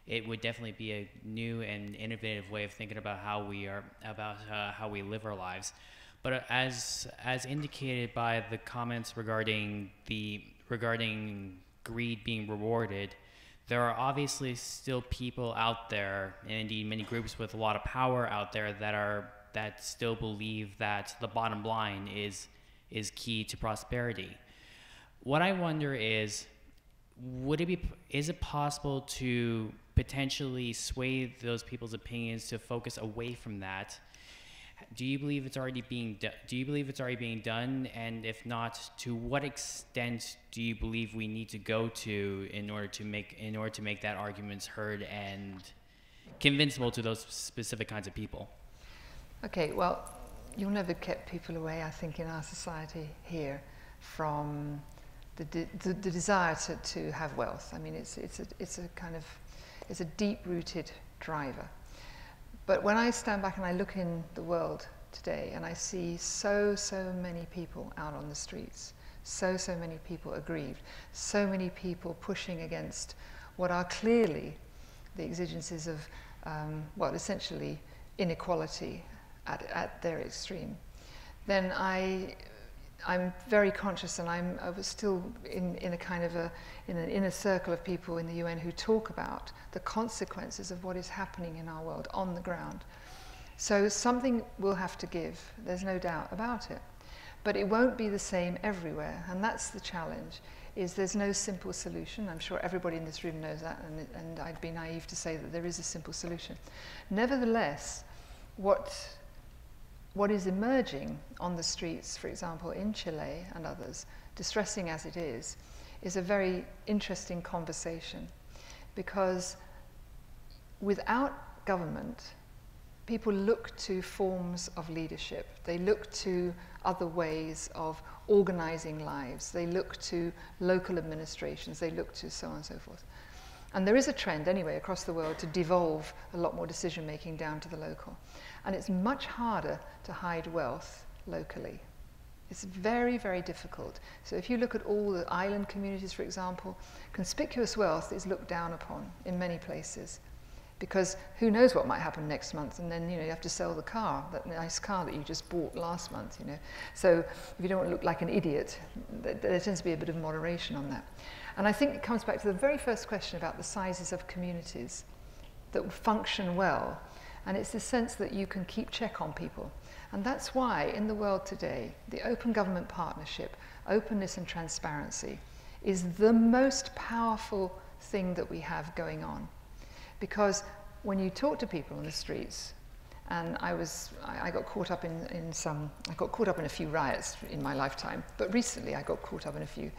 it would definitely be a new and innovative way of thinking about how we are about uh, how we live our lives. But as as indicated by the comments regarding the regarding greed being rewarded, there are obviously still people out there, and indeed many groups with a lot of power out there that are that still believe that the bottom line is is key to prosperity. What I wonder is, would it be is it possible to potentially sway those people's opinions to focus away from that? Do you believe it's already being do, do you believe it's already being done? And if not to what extent do you believe we need to go to in order to make in order to make that arguments heard and convincible to those specific kinds of people? Okay well you'll never keep people away i think in our society here from the, de the, the, desire to, to have wealth. I mean it's, it's, a, it's a kind of it's a deep rooted driver. But when I stand back and I look in the world today and I see so, so many people out on the streets, so, so many people aggrieved, so many people pushing against what are clearly the exigencies of, um, well, essentially inequality at, at their extreme, then I I'm very conscious, and I'm I was still in, in a kind of a in an inner circle of people in the UN who talk about the consequences of what is happening in our world on the ground. So something will have to give. There's no doubt about it, but it won't be the same everywhere, and that's the challenge. Is there's no simple solution. I'm sure everybody in this room knows that, and, and I'd be naive to say that there is a simple solution. Nevertheless, what what is emerging on the streets, for example, in Chile and others, distressing as it is, is a very interesting conversation because without government, people look to forms of leadership. They look to other ways of organizing lives. They look to local administrations. They look to so on and so forth. And there is a trend, anyway, across the world to devolve a lot more decision making down to the local. And it's much harder to hide wealth locally. It's very, very difficult. So if you look at all the island communities, for example, conspicuous wealth is looked down upon in many places. because who knows what might happen next month and then you know you have to sell the car that nice car that you just bought last month you know so if you don't want to look like an idiot there, there tends to be a bit of moderation on that and i think it comes back to the very first question about the sizes of communities that function well and it's the sense that you can keep check on people and that's why in the world today the open government partnership openness and transparency is the most powerful thing that we have going on because when you talk to people on the streets, and I was, I, I got caught up in, in some, I got caught up in a few riots in my lifetime, but recently I got caught up in a few.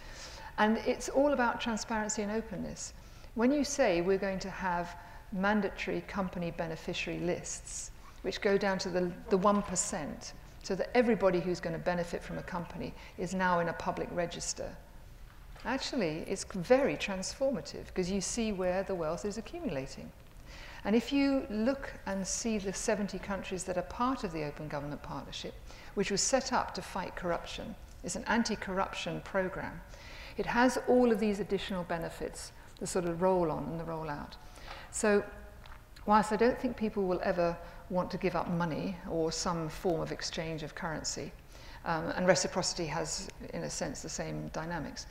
And it's all about transparency and openness. When you say we're going to have mandatory company beneficiary lists, which go down to the, the 1%, so that everybody who's going to benefit from a company is now in a public register, Actually, it's very transformative because you see where the wealth is accumulating. And if you look and see the 70 countries that are part of the Open Government Partnership, which was set up to fight corruption, it's an anti corruption program. It has all of these additional benefits, the sort of roll on and the roll out. So, whilst I don't think people will ever want to give up money or some form of exchange of currency, um, and reciprocity has, in a sense, the same dynamics.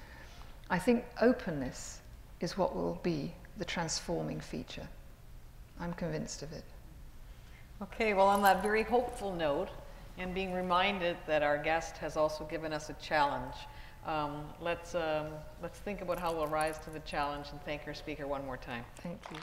I think openness is what will be the transforming feature. I'm convinced of it. Okay, well, on that very hopeful note, and being reminded that our guest has also given us a challenge, um, let's, um, let's think about how we'll rise to the challenge and thank our speaker one more time. Thank you.